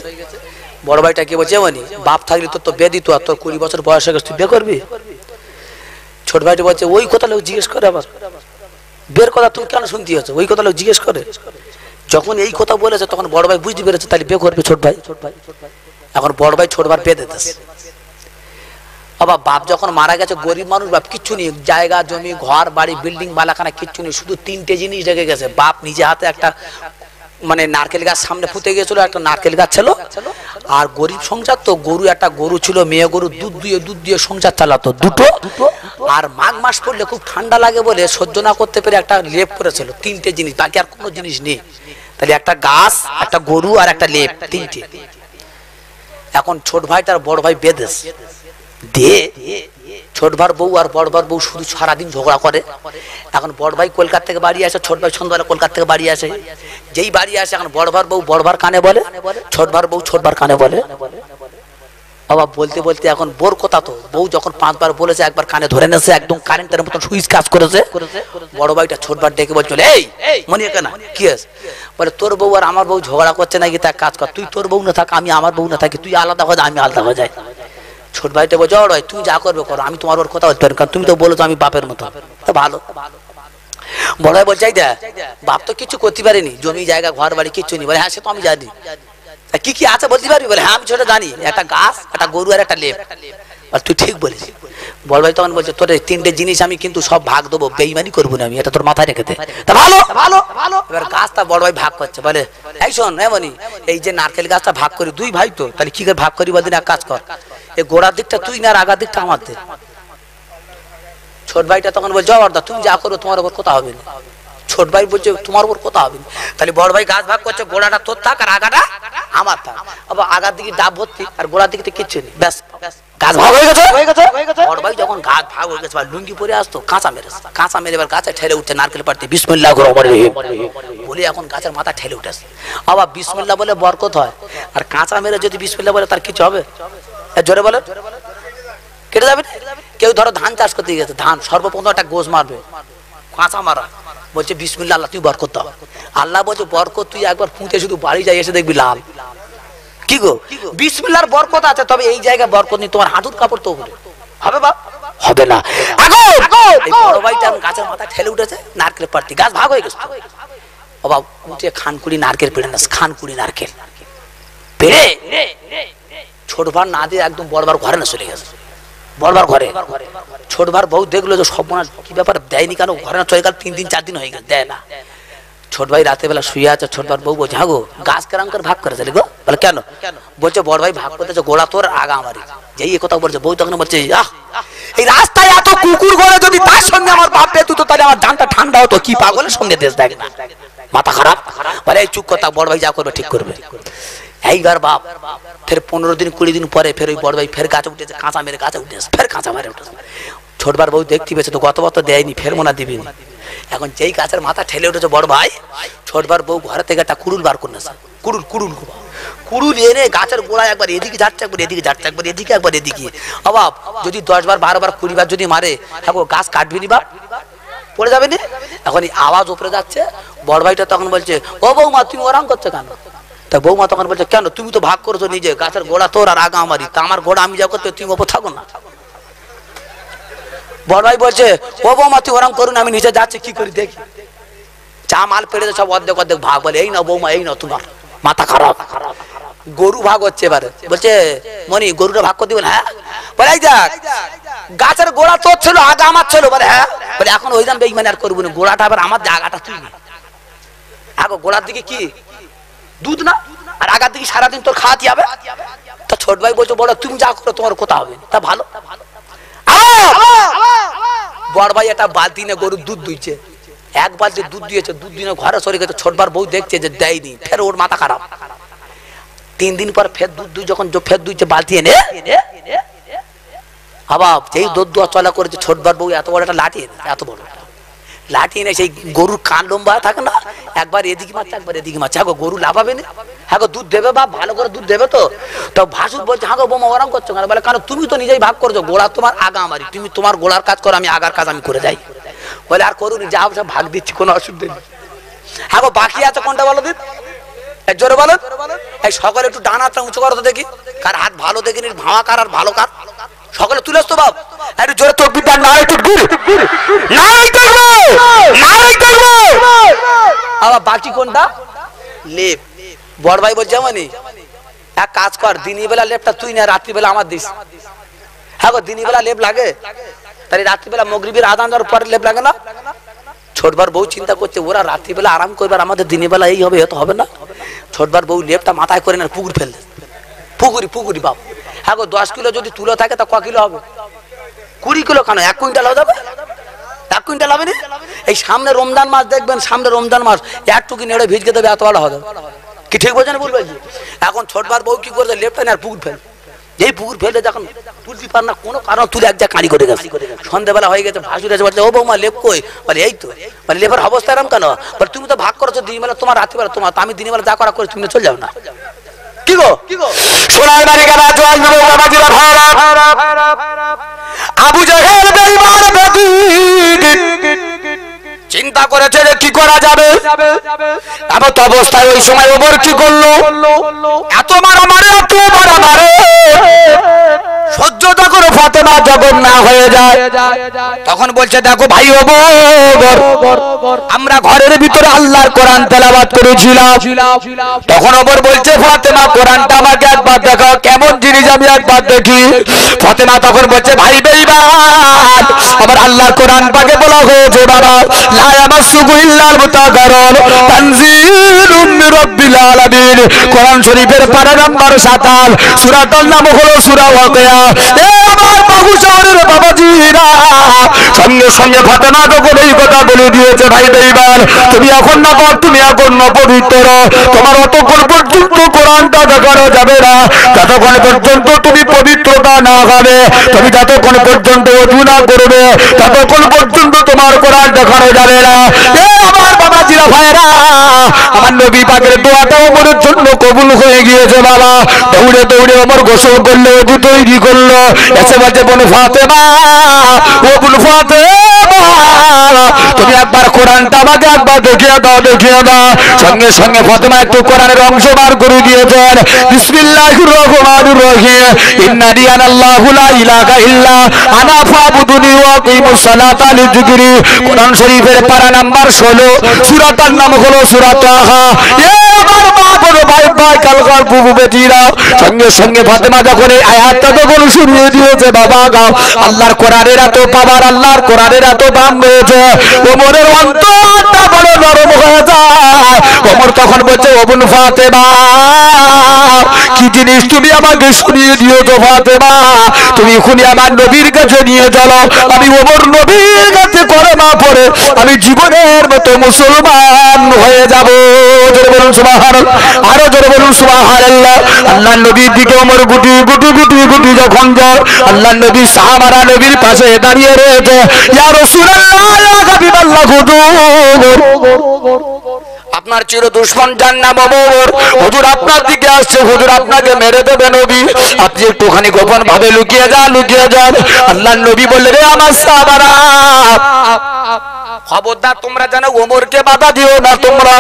বড় ভাইটা কি বলছে মানে বাপ থাকলে তোর তো বে দিত আর তোর কুড়ি বছর বয়স হয়ে গেছে, তুই বে করবি? ছোট ভাইটা বলছে, ওই কথা লোক জিজ্ঞেস করে আবার। বের কথা তুমি কেন শুনতে হচ্ছে ওই কথা লোক জিজ্ঞেস করে। যখন এই কথা বলেছে, তখন বড় ভাই বুঝতে পেরেছে, তাহলে বে করবে ছোট ভাই? ছোট ভাই এখন বড় ভাই ছোট ভাই পেয়ে দিতেছে। বাবা বাপ যখন মারা গেছে, গরিব মানুষ, বাপ কিচ্ছু নেই। জায়গা, জমি, ঘর, বাড়ি, বিল্ডিং বালাখানা কিচ্ছু নেই। শুধু তিনটে জিনিস রেখে গেছে। বাপ নিজে হাতে একটা মানে নারকেল গাছ সামনে ফুটে গেছিল একটা নারকেল গাছ ছিল। আর গরিব সংসার তো গরু একটা গরু ছিল মেয়ে গরু দুধ দিয়ে দুধ দিয়ে সংসার চালাতো দুটো। আর মাঘ মাস পড়লে খুব ঠান্ডা লাগে বলে সহ্য না করতে পেরে একটা লেপ করেছিল তিনটে জিনিস বাকি আর কোনো জিনিস নেই। তাহলে একটা গাছ একটা গরু আর একটা লেপ তিনটে। এখন ছোট ভাই তার বড় ভাই বেদেশ। দে। ছোট ভার বউ আর বড় ভার বউ শুধু সারাদিন ঝগড়া করে। এখন বড় ভাই কলকাতা থেকে বাড়ি আসে ছোট ভাই সন্ধ্যাবেলা কলকাতা থেকে বাড়ি আসে। যেই বাড়ি আসে, এখন বড় ভার বউ বড় ভার কানে বলে ছোট ভার বউ ছোট ভার কানে বলে। বাবা, বলতে বলতে এখন বোর কথা তো। বউ যখন পাঁচবার বলেছে, একবার কানে ধরে নেছে, একদম কারেন্টের মতন সুইচ কাজ করেছে। বড় ভাইটা ছোট ভাই ডেকে বলছিল এই, মনে কেনা, কি আছে বলে, তোর বউ আর আমার বউ ঝগড়া করছে নাকি? তা কাজ কর, তুই তোর বউ না থাক, আমি আমার বউ না থাকি, তুই আলাদা হয়ে আমি আলাদা হয়ে যাই। ছোট ভাইটা বলছে "ও রয়, তুমি যা করবে করো আমি তোমার ওর কথা বলতে পারি কারণ তুমি তো বলো তো আমি বাপের মতো। ভালো। বড় ভাই বলছে "এই দেখ, বাপ তো কিছু করতে পারেনি জমি জায়গা ঘর বাড়ি কিচ্ছু নেই। বলে হ্যাঁ সে তো আমি জানি। কি কি আছে বলতে পারবি? বলে হ্যাঁ আমি ছোট জানি। একটা গাছ একটা গরু আর একটা লেপ। আর তুই ঠিক বলিস বড় ভাই তখন বলছে তোর এই তিনটে জিনিস আমি কিন্তু সব ভাগ দেবো বেইমানি করব না আমি এটা তোর মাথায় রেখে দে। তা ভালো। ভালো ভালো। এবার গাছটা বড় ভাই ভাগ করছে। বলে এই শোন বনি এই যে নারকেল গাছটা ভাগ করি দুই ভাই তো তাহলে কি করে ভাগ করি বদিন এক কাজ কর। এই গোড়ার দিকটা তুই না আর আগার দিকটা আমার দে ছোট ভাইটা তখন বলছে জবরদা তুমি যা করো তোমার ওপর কথা হবে না। ছোট ভাই বলছে তোমার ওপর কথা হবে না। তাহলে বড় ভাই গাছ ভাগ করছে গোড়াটা তোর থাক আর আগাটা আমার থাক। আবার আগার দিকে ডাব ভর্তি আর গোড়ার দিকে তো কিচ্ছু নেই। ব্যাস গাছ ভাগ হয়ে গেছে। হয়ে গেছে। বড় ভাই যখন গাছ ভাগ হয়ে গেছে লুঙ্গি পরে আসতো কাঁচা মেরে কাঁচা মেরে এবার গাছে ঠেলে উঠছে নারকেল পাড়তে বিসমিল্লাহ বলে এখন গাছের মাথা ঠেলে উঠেছে। আবার বিসমিল্লাহ বলে বরকত হয়। আর কাঁচা মেরে যদি বিসমিল্লাহ বলে তার কিছু হবে? জোরে বলে। কেটে যাবে? কেউ ধরো ধান চাষ করতে গেছে ধান সর্বপ্রথম একটা গোস মারবে। কাঁচা মারা। বলছে বিসমিল্লা আল্লাহ তুই বরকত দাও। আল্লাহ বলছে বরকত তুই একবার পুঁতে শুধু বাড়ি যাই এসে দেখবি লাল। কি গো? বিসমিল্লার বরকত আছে তবে এই জায়গায় বরকত নেই তোমার হাঁটুর কাপড় তো হবে বাপ? হবে না। বড় ভাইটা গাছের মাথা ঠেলে উঠেছে নারকেল পাড়তি। গাছ ভাগ হয়ে গেছে। ও বাবা উঠে খানকুড়ি নারকেল পেড়ে না খানকুড়ি নারকেল। পেড়ে? ছোট ভার না দিয়ে একদম বড়বার ঘরে না চলে গেছে। বড়বার ঘরে। ছোট ভার বউ দেখল যে সব মনে কি ব্যাপার দেয়নি কেন? ঘরে না চলে গেল তিন দিন চার দিন হয়ে গেছে দেয় না। ছোট ভাই রাতে বেলা শুয়ে আছে ছোট ভাই বউ বলছে হ্যাঁ গো গাছ কেরাম করে ভাগ করেছে গো। বলে কেন? বলছে বড় ভাই ভাগ করতেছে গোড়া তোর আগা আমারই। যেই এ কথা বলছে বউ তখন বলছে আহ এই রাস্তায় এত কুকুর ঘরে যদি তার সঙ্গে আমার বাপ পেতো তো তাহলে আমার ধানটা ঠান্ডা হতো। কি পাগলের সঙ্গে দেশ দেখ না। মাথা খারাপ? বলে এই চুপ কথা বড় ভাই যা করবে ঠিক করবে। এইবার বাপ। ফের পনেরো দিন কুড়ি দিন পরে ফের ওই বড় ভাই ফের গাছে উঠেছে কাঁচা মেরে গাছে উঠেছে ফের কাঁচা মেরে উঠেছে ছোটবার বউ দেখতে পেয়েছে তো গত বছর দেয়নি ফের মোনা দিবি এখন যেই গাছের মাথা ঠেলে উঠেছে বড় ভাই ছোটবার বউ ঘরে থেকে একটা কুড়ুল বার করে নেছে কুড়ুল কুড়ুল কুড়ুল এনে গাছের গোড়ায় একবার এদিকে যাচ্ছে একবার এদিকে যাচ্ছে একবার এদিকে একবার এদিকে। অবাব যদি দশ বার বারো বার কুড়ি বার যদি মারে হ্যাঁ গো, গাছ কাটবি নি বাপ? পড়ে যাবে না? এখন আওয়াজ উপরে যাচ্ছে বড় ভাইটা তখন বলছে ও বৌমা তুমি ওরাম করছ কেন? তা বৌমা তখন বলছে, কেন? তুমি তো ভাগ করছ নিজে। গাছের গোড়া তোর আর আগা আমারই। তা আমার গোড়া আমি যা করতে তুমি ওপর থাকো না। বড় ভাই বলছে, ও বৌমা, তুই ওরম করুন, আমি নিচে যাচ্ছি, কি করি দেখি। চা মাল পেড়ে সব অর্ধেক অর্ধেক ভাগ বলে, এই না বৌমা, এই না তোমার, মাথা খারাপ। গরু ভাগ হচ্ছে এবারে। বলছে মনি গরুটা ভাগ করে দিবেন হ্যাঁ? বলে, এই দেখ, গাছের গোড়া তোর ছিল, আগা আমার ছিল। বলে হ্যাঁ? বলে, এখন ওই দাম বেইমানি আর করব না, গোড়াটা আবার আমার জায়গাটা তুই। আগো, গোড়ার দিকে কি? দুধ না? আর আগার দিকে সারাদিন তোর খাওয়াতে হবে তা ছোট ভাই বলছো, বড়, তুমি যা করো, তোমার কোথা হবে। তা ভালো। বড় ভাই একটা বালতি নিয়ে গরুর দুধ দুইছে এক বালতি দুধ দিয়েছে, দুধ দিনে ঘরে সরে গেছে। ছোটবার বউ দেখছে যে দেয়নি, ফের ওর মাথা খারাপ। তিন দিন পর ফের দুধ দুই যখন ফের দুইছে বালতি এনে, আবার যেই দুধ দোয়া চলা করেছে ছোটবার বউ এত বড় একটা লাঠি এত বড়। লাঠি এনে সেই গরুর কান লম্বা থাকে না? একবার এদিকে মারছে, একবার এদিকে মারছে। হ্যাঁ গরু লাভাবে না? হ্যাঁ দুধ দেবে বা ভালো করে দুধ দেবে তো। তো ভাসুর বলছে হ্যাঁ বোমা, ওরাম করছ কেন? বলে, কারণ তুমি তো নিজেই ভাগ করছ, গোড়া তোমার আগা আমারই। তুমি তোমার গোড়ার কাজ করো, আমি আগার কাজ আমি করে যাই। বলে, আর করুনি, যা সব ভাগ দিচ্ছি, কোনো অসুবিধা নেই। হ্যাঁ বাকি আছে কোনটা বলো দিন? জোরে বলো এই সকলে একটু ডান হাতটা উঁচু করো তো দেখি। কার হাত ভালো দেখিনি ভাঙা কার আর ভালো কার? সকলে তুলে তো বাপ। একটু জোরে তো বিদ্যা না একটু নাই দেখব নাই দেখব আবার বাকি কোনটা? লেপ। বড় ভাই বলছে মানে এক কাজ কর দিনের বেলা লেপটা তুই না রাত্রিবেলা আমার দিস। হ্যাঁ গো দিনের বেলা লেপ লাগে। তাহলে রাত্রিবেলা মগরিবের আদান দেওয়ার পরে লেপ লাগে না? ছোটবার বউ চিন্তা করছে, ওরা রাত্রিবেলা আরাম করবার আমাদের দিনের বেলা এই হবে এত হবে না? ছোটবার বউ লেপটা মাথায় করে না, পুকুর ফেললে। পুকুরি পুকুরি বাপ। হ্যাঁ দশ কিলো যদি তুলো থাকে, তা ক কিলো হবে? কুড়ি কিলো কেন? এক কুইন্টাল হয়ে যাবে? এক কুইন্টাল হবে এই সামনে রমজান মাস দেখবেন, সামনে রমজান মাস। একটুকি নেড়ে ভিজকে দেবে, এত বড় হবে। কি ঠিক বলছেন বলবে এখন ছোটবার বউ কি করছে? নিয়ে আর পুকুর ফেল। যেই পুকুর ফেলে, যখন তুলতে পার না, কোনো কারণ তুলে এক জায়গায় কাঁড়ি করে গেছে। সন্ধ্যেবেলা হয়ে গেছে, ভাসুর এসে বলছে, ও বৌমা, লেপ কই? বলে, এই তো। বলে, লেপের অবস্থা এরম কেন? বলে, তুমি তো ভাগ করেছ দিনবেলা, তোমার রাত্রিবেলা, তোমার, তো আমি দিনের বেলা যা করা করে, তুমি চলে যাও না। কি গো? সোনার বাড়ি গেলা জল ভাড়া আবু জাহেল চিন্তা করেছে যে কি করা যাবে? এমন তো অবস্থায় ওই সময় ওবর কি করল? এত মারা মারে এত মারা মারে ফাতেমা যখন না হয়ে যায় তখন বলছে দেখো ভাই আমরা ঘরের ভিতরে আল্লাহর কোরআন তেলাবাদ করেছিলাম। তখন ওপর বলছে ফাতেমা কোরআনটা আমাকে একবার দেখাও কেমন জিনিস আমি একবার দেখি? ফাতেমা তখন বলছে ভাই বেইমান আবার আল্লাহর কোরআন পাকে বলা হয়েছে বাবা লা ইয়ামাসসুহু ইল্লাল মুতাহহারুন তানজিলুম মির আলামিন। কোরআন শরীফের পারা নাম্বার 27 সূরাটার নাম হলো সূরা ওয়াকিয়া। দেখানো যাবে না তুমি পবিত্রতা না তুমি পর্যন্ত না করবে, ততক্ষণ পর্যন্ত তোমার কোরআন দেখানো যাবে না। আমার বাবাজিরা ভাইরা আমার নবী পাকের দোয়াটা ওমরের জন্য কবুল হয়ে গিয়েছে বাবা। দৌড়ে দৌড়ে ওমর গোসল করল অজু তৈরি করল। এসে বলছে বোন ফাতেমা, ও বোন তুমি একবার কোরআনটা আমাকে একবার দেখিয়ে দাও দেখিয়ে দাও। সঙ্গে সঙ্গে ফাতেমা একটু কোরআনের অংশ বার করে দিয়েছেন। বিসমিল্লাহির রহমানির রহিম। ইন্না দিয়ানাল্লাহু লা ইলাহা ইল্লা আনা ফাবুদুনি ওয়া আকিমুস সালাতা লিযিকরি। কোরআন শরীফের পারা নাম্বার 16 সূরাটার নাম হলো সুরাত ভাই কালকার বুবু বেটিরা, সঙ্গে সঙ্গে ফাতেমা যখন এই আয়াতটা যখন শুনিয়ে দিয়েছে, বাবা গাও আল্লাহর কোরআনের এত পাওয়ার, আল্লাহর কোরআনের এত দাম রয়েছে। ওমরের অন্তরটা বড় নরম হয়ে যায়। ওমর তখন বলছে ওবুন ফাতেমা, কি জিনিস তুমি আমাকে শুনিয়ে দিয়েছ ফাতেমা? তুমি এখনই আমার নবীর কাছে নিয়ে চলো। আমি ওমর নবীর কাছে করে মা পড়ে, আমি জীবনের মতো মুসলমান হয়ে যাব। বলুন সুবহান আরও জোরে বলুন সুবহান আল্লাহ নবীর দিকে ওমর গুটি গুটি গুটি গুটি যখন যায় আল্লাহ নবী সাহাবারা নবীর পাশে দাঁড়িয়ে রয়েছে। ইয়া রাসূলুল্লাহ, ইয়া আপনার চির দুশ্মন যার নাম অমর। হুজুর আপনার দিকে আসছে, হুজুর আপনাকে মেরে দেবে নবী। আপনি একটুখানি গোপন ভাবে লুকিয়ে যান লুকিয়ে যান। আল্লাহ নবী বললে রে আমার সাহাবারা খবরদার, তোমরা জানো ওমরকে বাধা দিও না তোমরা।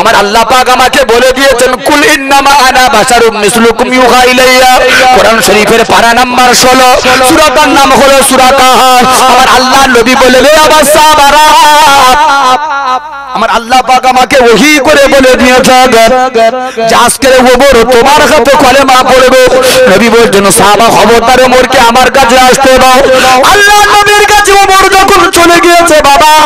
আমার আল্লাহ পাক আমাকে বলে দিয়েছেন, কুল ইন্নামা আনা বাশারুম মিসলুকুম ইউহা ইলাইয়া। কোরআন শরীফের পারা নাম্বার 16 সূরাটার নাম হলো সূরা কাহার আমার আল্লাহ নবী বলে রে আমার সাহাবারা! আমার আল্লাহ পাক আমাকে ওহি করে বলে দিয়েছে যে আজকের ওমর তোমার হাতে কলেমা পড়বে। নবী বলছেন, সাহাবা খবরদার, ওমরকে আমার কাছে আসতে দাও। আল্লাহ নবীর কাছে ওমর যখন চলে গিয়েছে, বাবা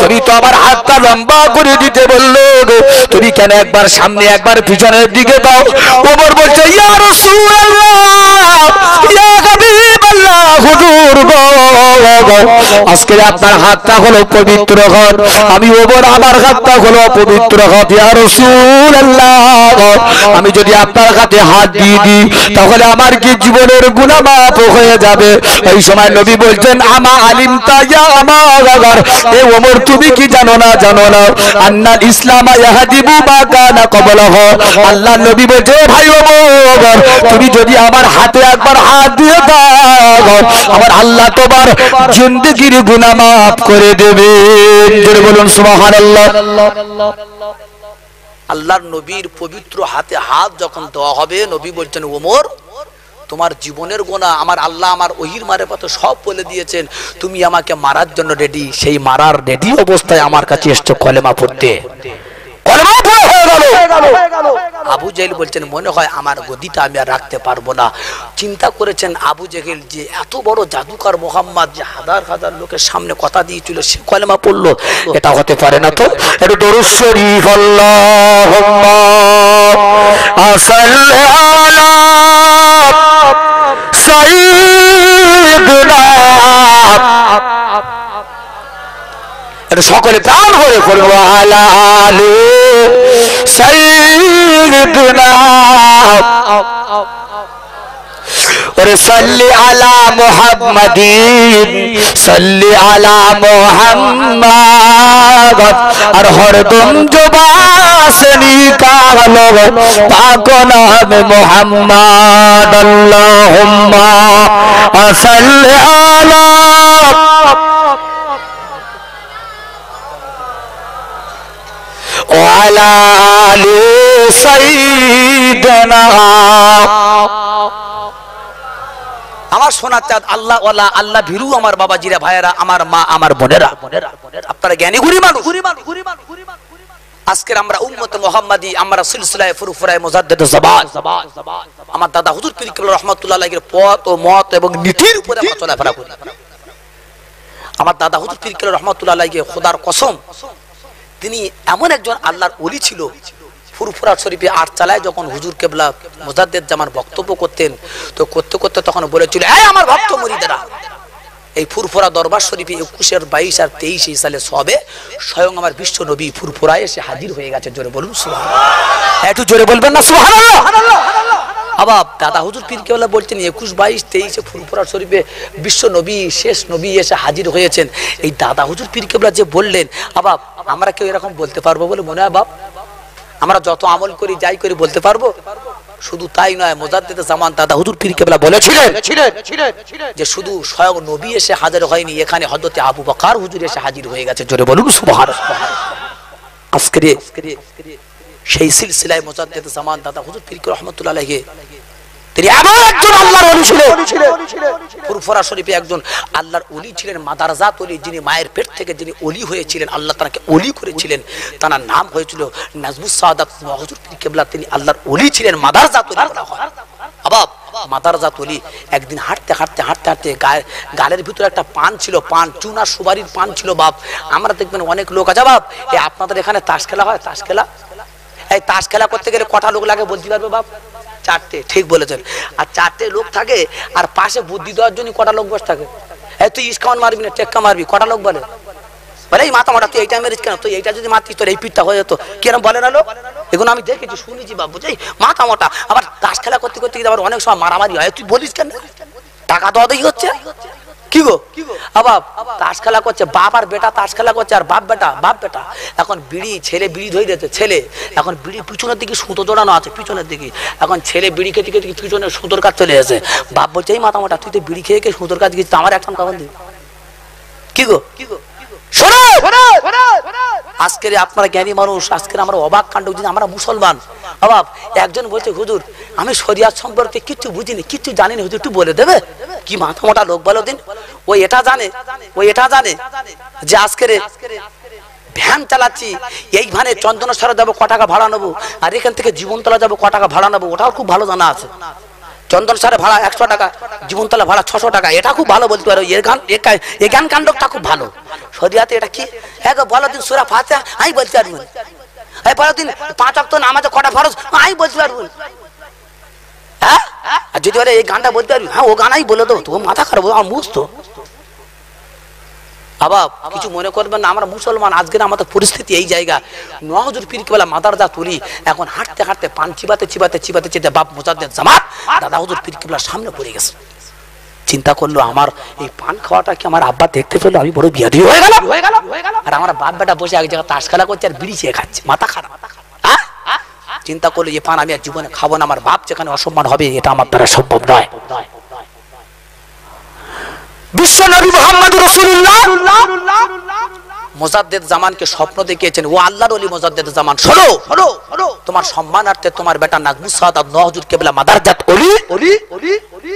তুমি তো আমার হাতটা লম্বা করে দিতে বলল তুমি কেন একবার সামনে, একবার পিছনের দিকে দাও? ওমর বলছে, ইয়া হুজুর আজকে আপনার হাতটা হলো পবিত্র ঘর, আমি আমার হাতটা হলো পবিত্র ঘর। ইয়া আমি যদি আপনার হাতে হাত দিয়ে দিই, তাহলে আমার কি জীবনের গুনাহ হয়ে যাবে? এই সময় নবী বলছেন, আমা আলিম তাইয়া এ ওমর, তুমি কি জানো না? জানো না। আন্নাল ইসলাম ইয়াহদিবু মা কানা আল্লাহ নবী বলছে ভাই ওমর, তুমি যদি আমার হাতে একবার হাত দিয়ে দাও আমার আল্লাহ তোমার জিন্দেগির গুনাহ মাফ করে দেবে। জোরে বলুন, সুবহানাল্লাহ। আল্লাহর নবীর পবিত্র হাতে হাত যখন দেওয়া হবে, নবী বলছেন, ওমর, তোমার জীবনের গোনা আমার আল্লাহ আমার ওহির মারে পথে সব বলে দিয়েছেন। তুমি আমাকে মারার জন্য রেডি সেই মারার রেডি অবস্থায় আমার কাছে এসছো কলেমা পড়তে। কলেমা হয়ে গেল। আবু জেহেল বলছেন, মনে হয় আমার গদিটা আমি আর রাখতে পারব না। চিন্তা করেছেন আবু জেহেল যে এত বড় জাদুকর মোহাম্মদ যে হাজার হাজার লোকের সামনে কথা দিয়েছিল, সে কলেমা পড়ল। এটা হতে পারে না তো? একটু দরুদ এটা সকলে প্রাণ ভরে পড়ব। আলা আলি সাইয়্যিদিনা। ওরে সাল্লি আলা মুহাম্মাদিন, সাল্লি আলা মুহাম্মাদ। আর হরদম জবাসনি কালো, পাক নাম মুহাম্মাদ আল্লাহুম্মা। সাল্লি আলা وعلى آل سيدنا আমার সোনার চাঁদ আল্লাহ ওয়ালা আল্লাহ ভিরু আমার বাবাজিরা ভাইয়েরা আমার মা আমার বোনেরা আপনারা জ্ঞানী গুরি মানুষ আজকের আমরা উম্মত মোহাম্মদী আমরা সিলসিলায় ফুরফুরায় মুজাদ্দিদ জবান আমার দাদা হুজুর পীর কিবলা রহমাতুল্লাহ আলাইহির পথ ও মত এবং নীতির উপরে আমরা চলাফেরা করি আমার দাদা হুজুর পীর কিবলা রহমাতুল্লাহ আলাইহি খোদার কসম তিনি এমন একজন আল্লাহর অলি ছিল ফুরফুরা শরীফে আট চালায় যখন হুজুর কেবলা মুজাদ্দেদ জামান বক্তব্য করতেন, তো করতে করতে তখন বলেছিল, এই আমার ভক্ত মুরিদেরা, এই ফুরফুরা দরবার শরীফে একুশের বাইশ আর তেইশ সালে সবে স্বয়ং আমার বিশ্ব নবী ফুরফুরায় এসে হাজির হয়ে গেছে জোরে বলুন, সুবহানাল্লাহ। একটু জোরে বলবেন না, সুবহানাল্লাহ আবার দাদা হুজুর পীর কেবলা বলছেন, একুশ বাইশ, তেইশে ফুরফুরা শরীফে বিশ্ব নবী, শেষ নবী এসে হাজির হয়েছেন। এই দাদা হুজুর পীর কেবলা যে বললেন, আবাব, আমরা কেউ এরকম বলতে পারব বলে মনে হয়, বাপ? আমরা যত আমল করি, যাই করি বলতে পারব? শুধু তাই নয়, মোজাদ্দেদ জামান দাদা হুজুর পীর কেবলা বলেছিলেন যে শুধু স্বয়ং নবী এসে হাজির হয়নি, এখানে হজরতে আবু বকার হুজুর এসে হাজির হয়ে গেছে। জোরে বলুন সুবহান আজকে সেই সিলসিলায় মোজাদ্দেদ জামান দাদা হুজুর পীর রহমতুল্লাহ আলাইহি। তিনি এমন একজন আল্লাহর ওলি ছিলেন। ফুরফুরা শরীফে একজন আল্লাহর ওলি ছিলেন, মাদারজাত ওলি, যিনি মায়ের পেট থেকে যিনি ওলি হয়েছিলেন, আল্লাহ তাকে ওলি করেছিলেন। তার নাম হয়েছিল নাজমুস সাদাত। হুজুর পীর কেবলা তিনি আল্লাহর ওলি ছিলেন, মাদারজাত ওলি আবাব মাদারজাত ওলি একদিন হাঁটতে হাঁটতে হাঁটতে হাঁটতে গালের ভিতরে একটা পান ছিল, পান, চুনা সুবারির পান ছিল, বাপ। আমরা দেখবেন অনেক লোক আছে, বাপ। এই আপনাদের এখানে তাস খেলা হয়? তাস খেলা এই তাস খেলা করতে গেলে কটা লোক লাগে বলতে পারবে বাপ? চারটে, ঠিক বলেছেন। আর চারটে লোক থাকে আর পাশে বুদ্ধি দেওয়ার জন্য কটা লোক বসে থাকে। এই তুই ইস্কাউন মারবি না, টেক্কা মারবি, কটা লোক বলে? বলে, এই মাথা মাথা তুই এইটা মেরিস কেন? তুই এইটা যদি মারতিস, তোর এই পিঠটা হয়ে যেত। কেন বলে না লোক? এগুলো আমি দেখেছি, শুনেছি বাবু এই মাথা মোটা। আবার তাস খেলা করতে করতে গিয়ে আবার অনেক সময় মারামারি হয়। তুই বলিস কেন? টাকা দেওয়া দেই হচ্ছে। কি গো? আবাব তাস খেলা করছে বাপ আর বেটা তাস খেলা করছে আর বাপ বেটা বাপ বেটা। এখন বিড়ি ছেলে বিড়ি ধরে দিয়েছে ছেলে। এখন বিড়ি পিছনের দিকে সুতো জোড়ানো আছে পিছনের দিকে। এখন ছেলে বিড়ি খেতে খেতে পিছনে সুতোর কাজ চলে আসে বাপ বলছে এই মাথা মোটা তুই তো বিড়ি খেয়ে খেয়ে সুতোর কাজ গেছিস আমার একটা কখন দিবি? কি গো? শোনো! আজকের আপনারা জ্ঞানী মানুষ, আজকের আমরা অবাক কাণ্ড বুঝি আমরা মুসলমান। অবাব একজন বলছে, হুজুর, আমি শরিয়াত সম্পর্কে কিচ্ছু বুঝিনি, কিচ্ছু জানি না হুজুর, একটু বলে দেবে? কি মাথা মোটা লোক বলো দিন। ওই এটা জানে, ওই এটা জানে যে আজকের ভ্যান চালাচ্ছি, এই ভ্যানে চন্দনেশ্বরে যাব ক টাকা ভাড়া নেব, আর এখান থেকে জীবনতলা যাব, ক টাকা ভাড়া নেব, ওটাও খুব ভালো জানা আছে। চন্দন সারে ভাড়া একশো টাকা, জীবনতলা ভাড়া ছশো টাকা। এটা খুব ভালো বলতে পারো। এর গান এ জ্ঞান কাণ্ডটা খুব ভালো। সদিয়াতে এটা কি? হ্যাঁ বলো দিন সুরা ফাতে আমি বলতে পারব এই বলো দিন, পাঁচ অক্ট নামাজে কটা ফরজ? আমি বলতে পারব। হ্যাঁ? আর যদি বলে এই গানটা বলতে পারবি হ্যাঁ ও গানাই বলে দেবো। তো মাথা খারাপ আমার মুখ তো। আবার কিছু মনে করবেন না, আমরা মুসলমান, আজকের আমাদের পরিস্থিতি এই জায়গা। নজর পীর বেলা মাদার যা তুলি, এখন হাঁটতে হাঁটতে পান চিবাতে চিবাতে চিবাতে চিবাতে বাপ মোজাদ্দের জামাত, দাদা হুজুর পীর কেবলার সামনে পড়ে গেছে। চিন্তা করল, আমার এই পান খাওয়াটা কি আমার আব্বা দেখতে পেল? আমি বড় বিয়াদি হয়ে গেল আর আমার বাপ বেটা বসে এক জায়গায় তাস খেলা করছে আর বিড়ি চেয়ে খাচ্ছে, মাথা খারাপ? চিন্তা করল, এই পান আমি আর জীবনে খাব না, আমার বাপ যেখানে অসম্মান হবে, এটা আমার দ্বারা সম্ভব নয়। বিশ্ব নবী মোহাম্মদ রসুল্লাহ মোজাদ্দেদ জামানকে স্বপ্ন দেখিয়েছেন, ও আল্লাহর অলি মোজাদ্দেদ জামান শোনো তোমার সম্মানার্থে তোমার বেটা নাজমুস সাদাত নহজুর কেবলা মাদারজাত ওলি ওলি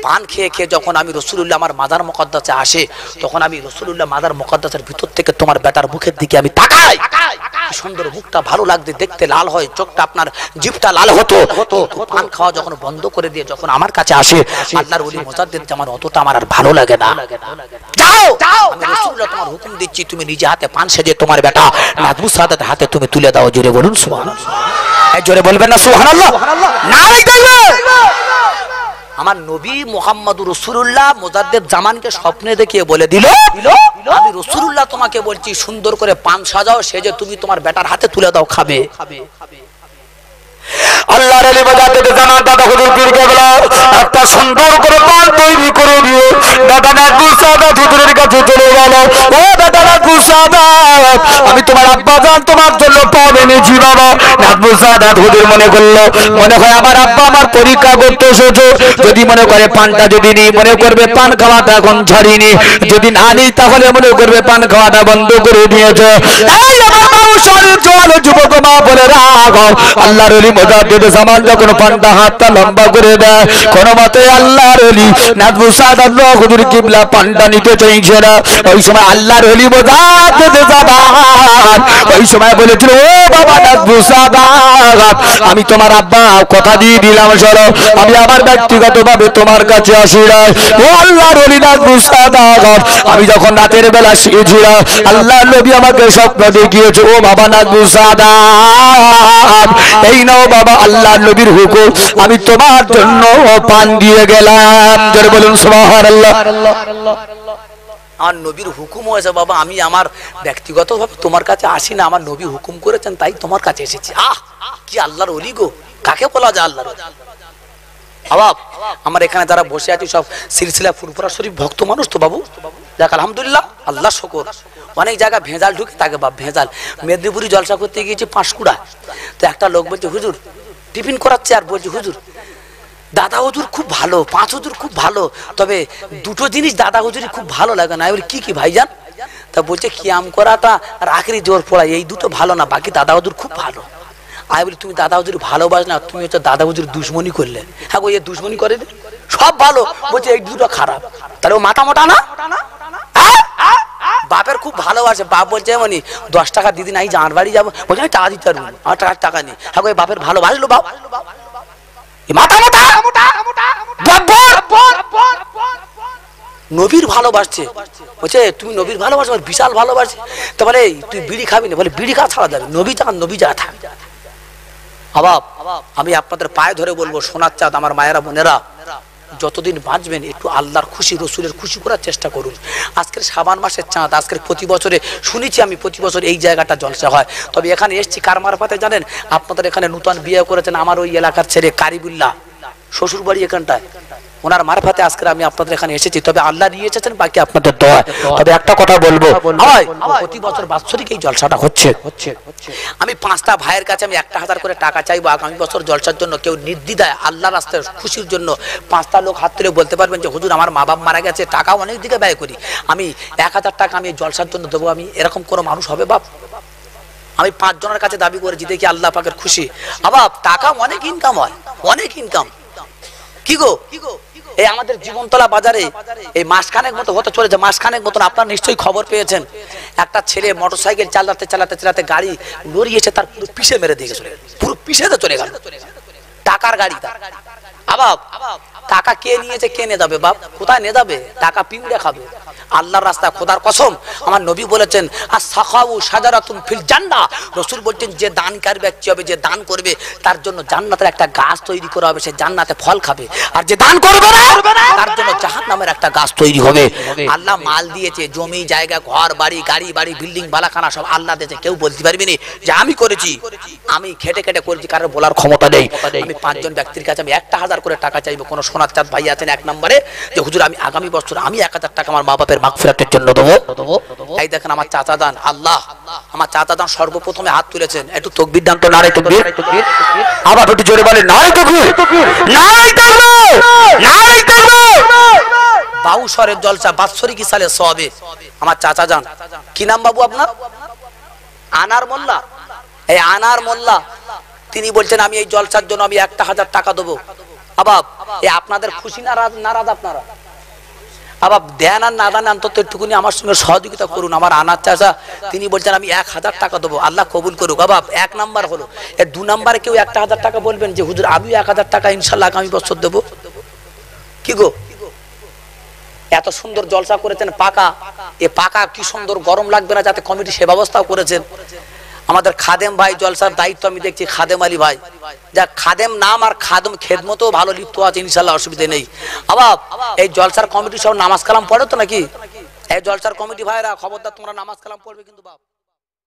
পান খেয়ে খেয়ে যখন আমি রসুলুল্লাহ আমার মাদার মুকদ্দাসে আসে তখন আমি রসুলুল্লাহ মাদার মুকদ্দাসের ভিতর থেকে তোমার বেটার মুখের দিকে আমি তাকাই। সুন্দর মুখটা ভালো লাগতে দেখতে লাল হয় চোখটা আপনার জিভটা লাল হতো। পান খাওয়া যখন বন্ধ করে দিয়ে যখন আমার কাছে আসে আল্লাহর ওলি মোজাদ্দেদ জামান অতটা আমার আর ভালো লাগে না। যাও! আমি রাসূলুল্লাহ তোমার হুকুম দিচ্ছি তুমি নিজে হাতে পান সেজে তোমার বেটা নাজমুস সাদাত হাতে তুমি তুলে দাও জোরে বলুন সুবহানাল্লাহ। এই জোরে বলবেন না সুবহানাল্লাহ? নারাই তাকবীর আমার নবী মোহাম্মদ রসুল্লাহ মোজাদ্দেব জামানকে স্বপ্নে দেখিয়ে বলে দিল আমি রসুল্লাহ তোমাকে বলছি সুন্দর করে পান সাজাও সে যে তুমি তোমার বেটার হাতে তুলে দাও খাবে। আল্লাহর আলী বাজাতে জানার দাদা হুজুর পীর কেবলা, একটা সুন্দর করে পান তৈরি করে দিয়ে দাদা নাকুল সাদা হুজুরের কাছে চলে গেল। ও দাদা নাকুল সাদা, আমি তোমার আব্বা জান তোমার জন্য পান এনেছি, বাবা। সাদা হুজুর মনে করল, মনে হয় আমার আব্বা আমার পরীক্ষা করতে এসেছে। যদি মনে করে পানটা যদি নিই, মনে করবে পান খাওয়াটা এখন ছাড়িনি। যদি না নিই, তাহলে মনে করবে পান খাওয়াটা বন্ধ করে দিয়েছে। এই আমার মানুষের আমি তোমার আব্বা, কথা দিয়ে দিলাম চলো আমি আমার ব্যক্তিগত ভাবে তোমার কাছে আসি আল্লাহর আমি যখন রাতের বেলা শিখেছিলাম আল্লাহ নবী আমাকে স্বপ্ন দেখিয়েছে, ও বাবা নাজবু এই নাও বাবা আল্লাহ নবীর হুকুম। আমি তোমার জন্য পান দিয়ে গেলাম। জোরে বলুন আমার নবীর হুকুম হয়েছে বাবা, আমি আমার তোমার কাছে আসি না, আমার নবী হুকুম করেছেন, তাই তোমার কাছে এসেছি। আহ, কি আল্লাহর অলি গো। কাকে বলা যায় আল্লাহর অলি? বাবা, আমার এখানে যারা বসে আছি, সব সিলসিলা ফুরফুরা শরীফ ভক্ত মানুষ তো বাবু। যাক, আলহামদুলিল্লাহ, আল্লাহ শকর। অনেক জায়গায় ভেজাল ঢুকে থাকে বাপ, ভেজাল। মেদিনীপুরি জলসা করতে গিয়েছি পাঁশকুড়া। তো একটা লোক বলছে, হুজুর, টিফিন করাচ্ছে আর বলছে, হুজুর, দাদা হুজুর খুব ভালো, পাঁচ হুজুর খুব ভালো, তবে দুটো জিনিস দাদা হুজুরি খুব ভালো লাগে না। এবার কি কি ভাইজান? তা বলছে, কিয়াম করাটা আর আখরি জোর পড়া, এই দুটো ভালো না, বাকি দাদা হুজুর খুব ভালো। আমি বলি, তুমি দাদা হুজুর ভালোবাস না, তুমি হচ্ছে দাদা হুজুর দুশ্মনী করলে। হ্যাঁ গো, এ দুশ্মনী করে? সব ভালো, বলছে, এই দুটো খারাপ। তাহলে ও মাথা মোটা না? হ্যাঁ? বাপের খুব ভালোবাসে। বাপ বলছে মানে দশ টাকা দিদি নাই জানার বাড়ি যাব। বলছে, আমি টাকা দিতে পারব আমার টাকার টাকা নেই। হ্যাঁ বাপের ভালোবাসলো বাপ। মাথা নবীর ভালোবাসছে। বলছে, তুমি নবীর ভালোবাসো, আমার বিশাল ভালোবাসে। তো বলে তুই বিড়ি খাবি না? বলে, বিড়ি খা ছাড়া যাবে নবী যা নবী যা থাক। আমি আপনাদের পায়ে ধরে বলব, সোনার চাঁদ আমার মায়েরা, বোনেরা যতদিন বাঁচবেন, একটু আল্লাহর খুশি, রসুলের খুশি করার চেষ্টা করুন। আজকের সাবান মাসের চাঁদ, আজকের প্রতি বছরে শুনেছি আমি, প্রতি বছর এই জায়গাটা জলসা হয়। তবে এখানে এসছি কার মারফাতে জানেন? আপনাদের এখানে নূতন বিয়ে করেছেন আমার ওই এলাকার ছেলে কারিবুল্লাহ। শ্বশুরবাড়ি এখানটায়। ওনার মারফাতে আজকে আমি আপনাদের এখানে এসেছি। তবে আল্লাহ নিয়ে এসেছেন বাকি আপনাদের দোয়া। তবে একটা কথা বলব। প্রতি বছর বাৎসরিক এই জলসাটা হচ্ছে। হচ্ছে আমি পাঁচটা ভাইয়ের কাছে আমি একটা হাজার করে টাকা চাইব। আগামী বছর জলসার জন্য কেউ নির্দ্বিধায় আল্লাহ রাস্তায় খুশির জন্য পাঁচটা লোক হাত তুলে বলতে পারবেন যে হুজুর আমার মা বাপ মারা গেছে। টাকা অনেক দিকে ব্যয় করি। আমি এক হাজার টাকা আমি জলসার জন্য দেবো। আমি এরকম কোনো মানুষ হবে বাপ? আমি পাঁচ জনের কাছে দাবি করেছি দেখি আল্লাহ পাকের খুশি। আবার টাকা অনেক ইনকাম হয়। অনেক ইনকাম কি গো কি গো? এই আমাদের জীবনতলা বাজারে এই মাসখানেক মতো হতে চলেছে, মাসখানেক মতন আপনারা নিশ্চয়ই খবর পেয়েছেন। একটা ছেলে মোটরসাইকেল চালাতে চালাতে চালাতে গাড়ি লড়িয়েছে তার পুরো পিছে মেরে দিয়ে গেছে। পুরো পিছেতে চলে গেল। টাকার গাড়ি টাকা কে নিয়েছে, কে নিয়ে যাবে বাপ? কোথায় নিয়ে যাবে টাকা পিংড়ে খাবে। আল্লাহর রাস্তা খোদার কসম, আমার নবী বলেছেন আর সাখাউ সাজারাতুন ফিল জান্নাহ। রসুল বলছেন, যে দানকার ব্যক্তি হবে যে দান করবে, তার জন্য জান্নাতের একটা গাছ তৈরি করা হবে, সে জান্নাতে ফল খাবে। আর যে দান করবে না, তার জন্য জাহান্নামের একটা গাছ তৈরি হবে। আল্লাহ মাল দিয়েছে, জমি, জায়গা, ঘর, বাড়ি, গাড়ি, বাড়ি, বিল্ডিং, বালাখানা, সব আল্লাহ দিয়েছে। কেউ বলতে পারবে না যে, আমি করেছি। আমি খেটে খেটে করেছি, কারোর বলার ক্ষমতা নেই। আমি পাঁচজন ব্যক্তির কাছে আমি একটা হাজার করে টাকা চাইব, কোনো সোনার চাঁদ ভাই আছেন এক নম্বরে, যে হুজুর, আমি আগামী বছর আমি এক হাজার টাকা আমার মা বাপের মাগফিরাতের জন্য দেবো। এই দেখেন আমার চাচা দান আল্লাহ, আমার চাচা দান সর্বপ্রথমে হাত তুলেছেন। একটু তকবির দান তো, নারে তকবির। আবার একটু জোরে বলে নাই তকবীর। নাই তকবীর। বাউসরের জলসা, বাৎসরিক সালে সবে আমার চাচা যান কি নাম বাবু আপনার? আনার মোল্লা। এই আনার মোল্লা, তিনি বলছেন, আমি এই জলসার জন্য আমি একটা হাজার টাকা দেবো। আবাব এই আপনাদের খুশি নারাজ নারাজ আপনারা? আবার দেন আর না দেন অন্তত একটুকুনি আমার সঙ্গে সহযোগিতা করুন। আমার আনার চাষা, তিনি বলছেন, আমি এক হাজার টাকা দেবো। আল্লাহ কবুল করুক। আবাব, এক নাম্বার হলো এর দু নাম্বারে কেউ একটা হাজার টাকা বলবেন যে, হুজুর, আমিও এক হাজার টাকা ইনশাল্লাহ আগামী বছর দেবো। কি গো? এত সুন্দর জলসা করেছেন পাকা। এ পাকা কি সুন্দর গরম লাগবে না যাতে কমিটি সে ব্যবস্থাও করেছেন আমাদের খাদেম ভাই জলসার দায়িত্ব আমি দেখছি, খাদেম আলী ভাই। যা খাদেম নাম আর খাদেম খেদমতেও ভালো লিপ্ত আছে ইনশাল্লাহ অসুবিধা নেই। আবার এই জলসার কমিটি সব নামাজ কালাম পড়ে তো নাকি? এই জলসার কমিটি ভাইরা খবরদার তোমরা নামাজ কালাম পড়বে কিন্তু বাপ।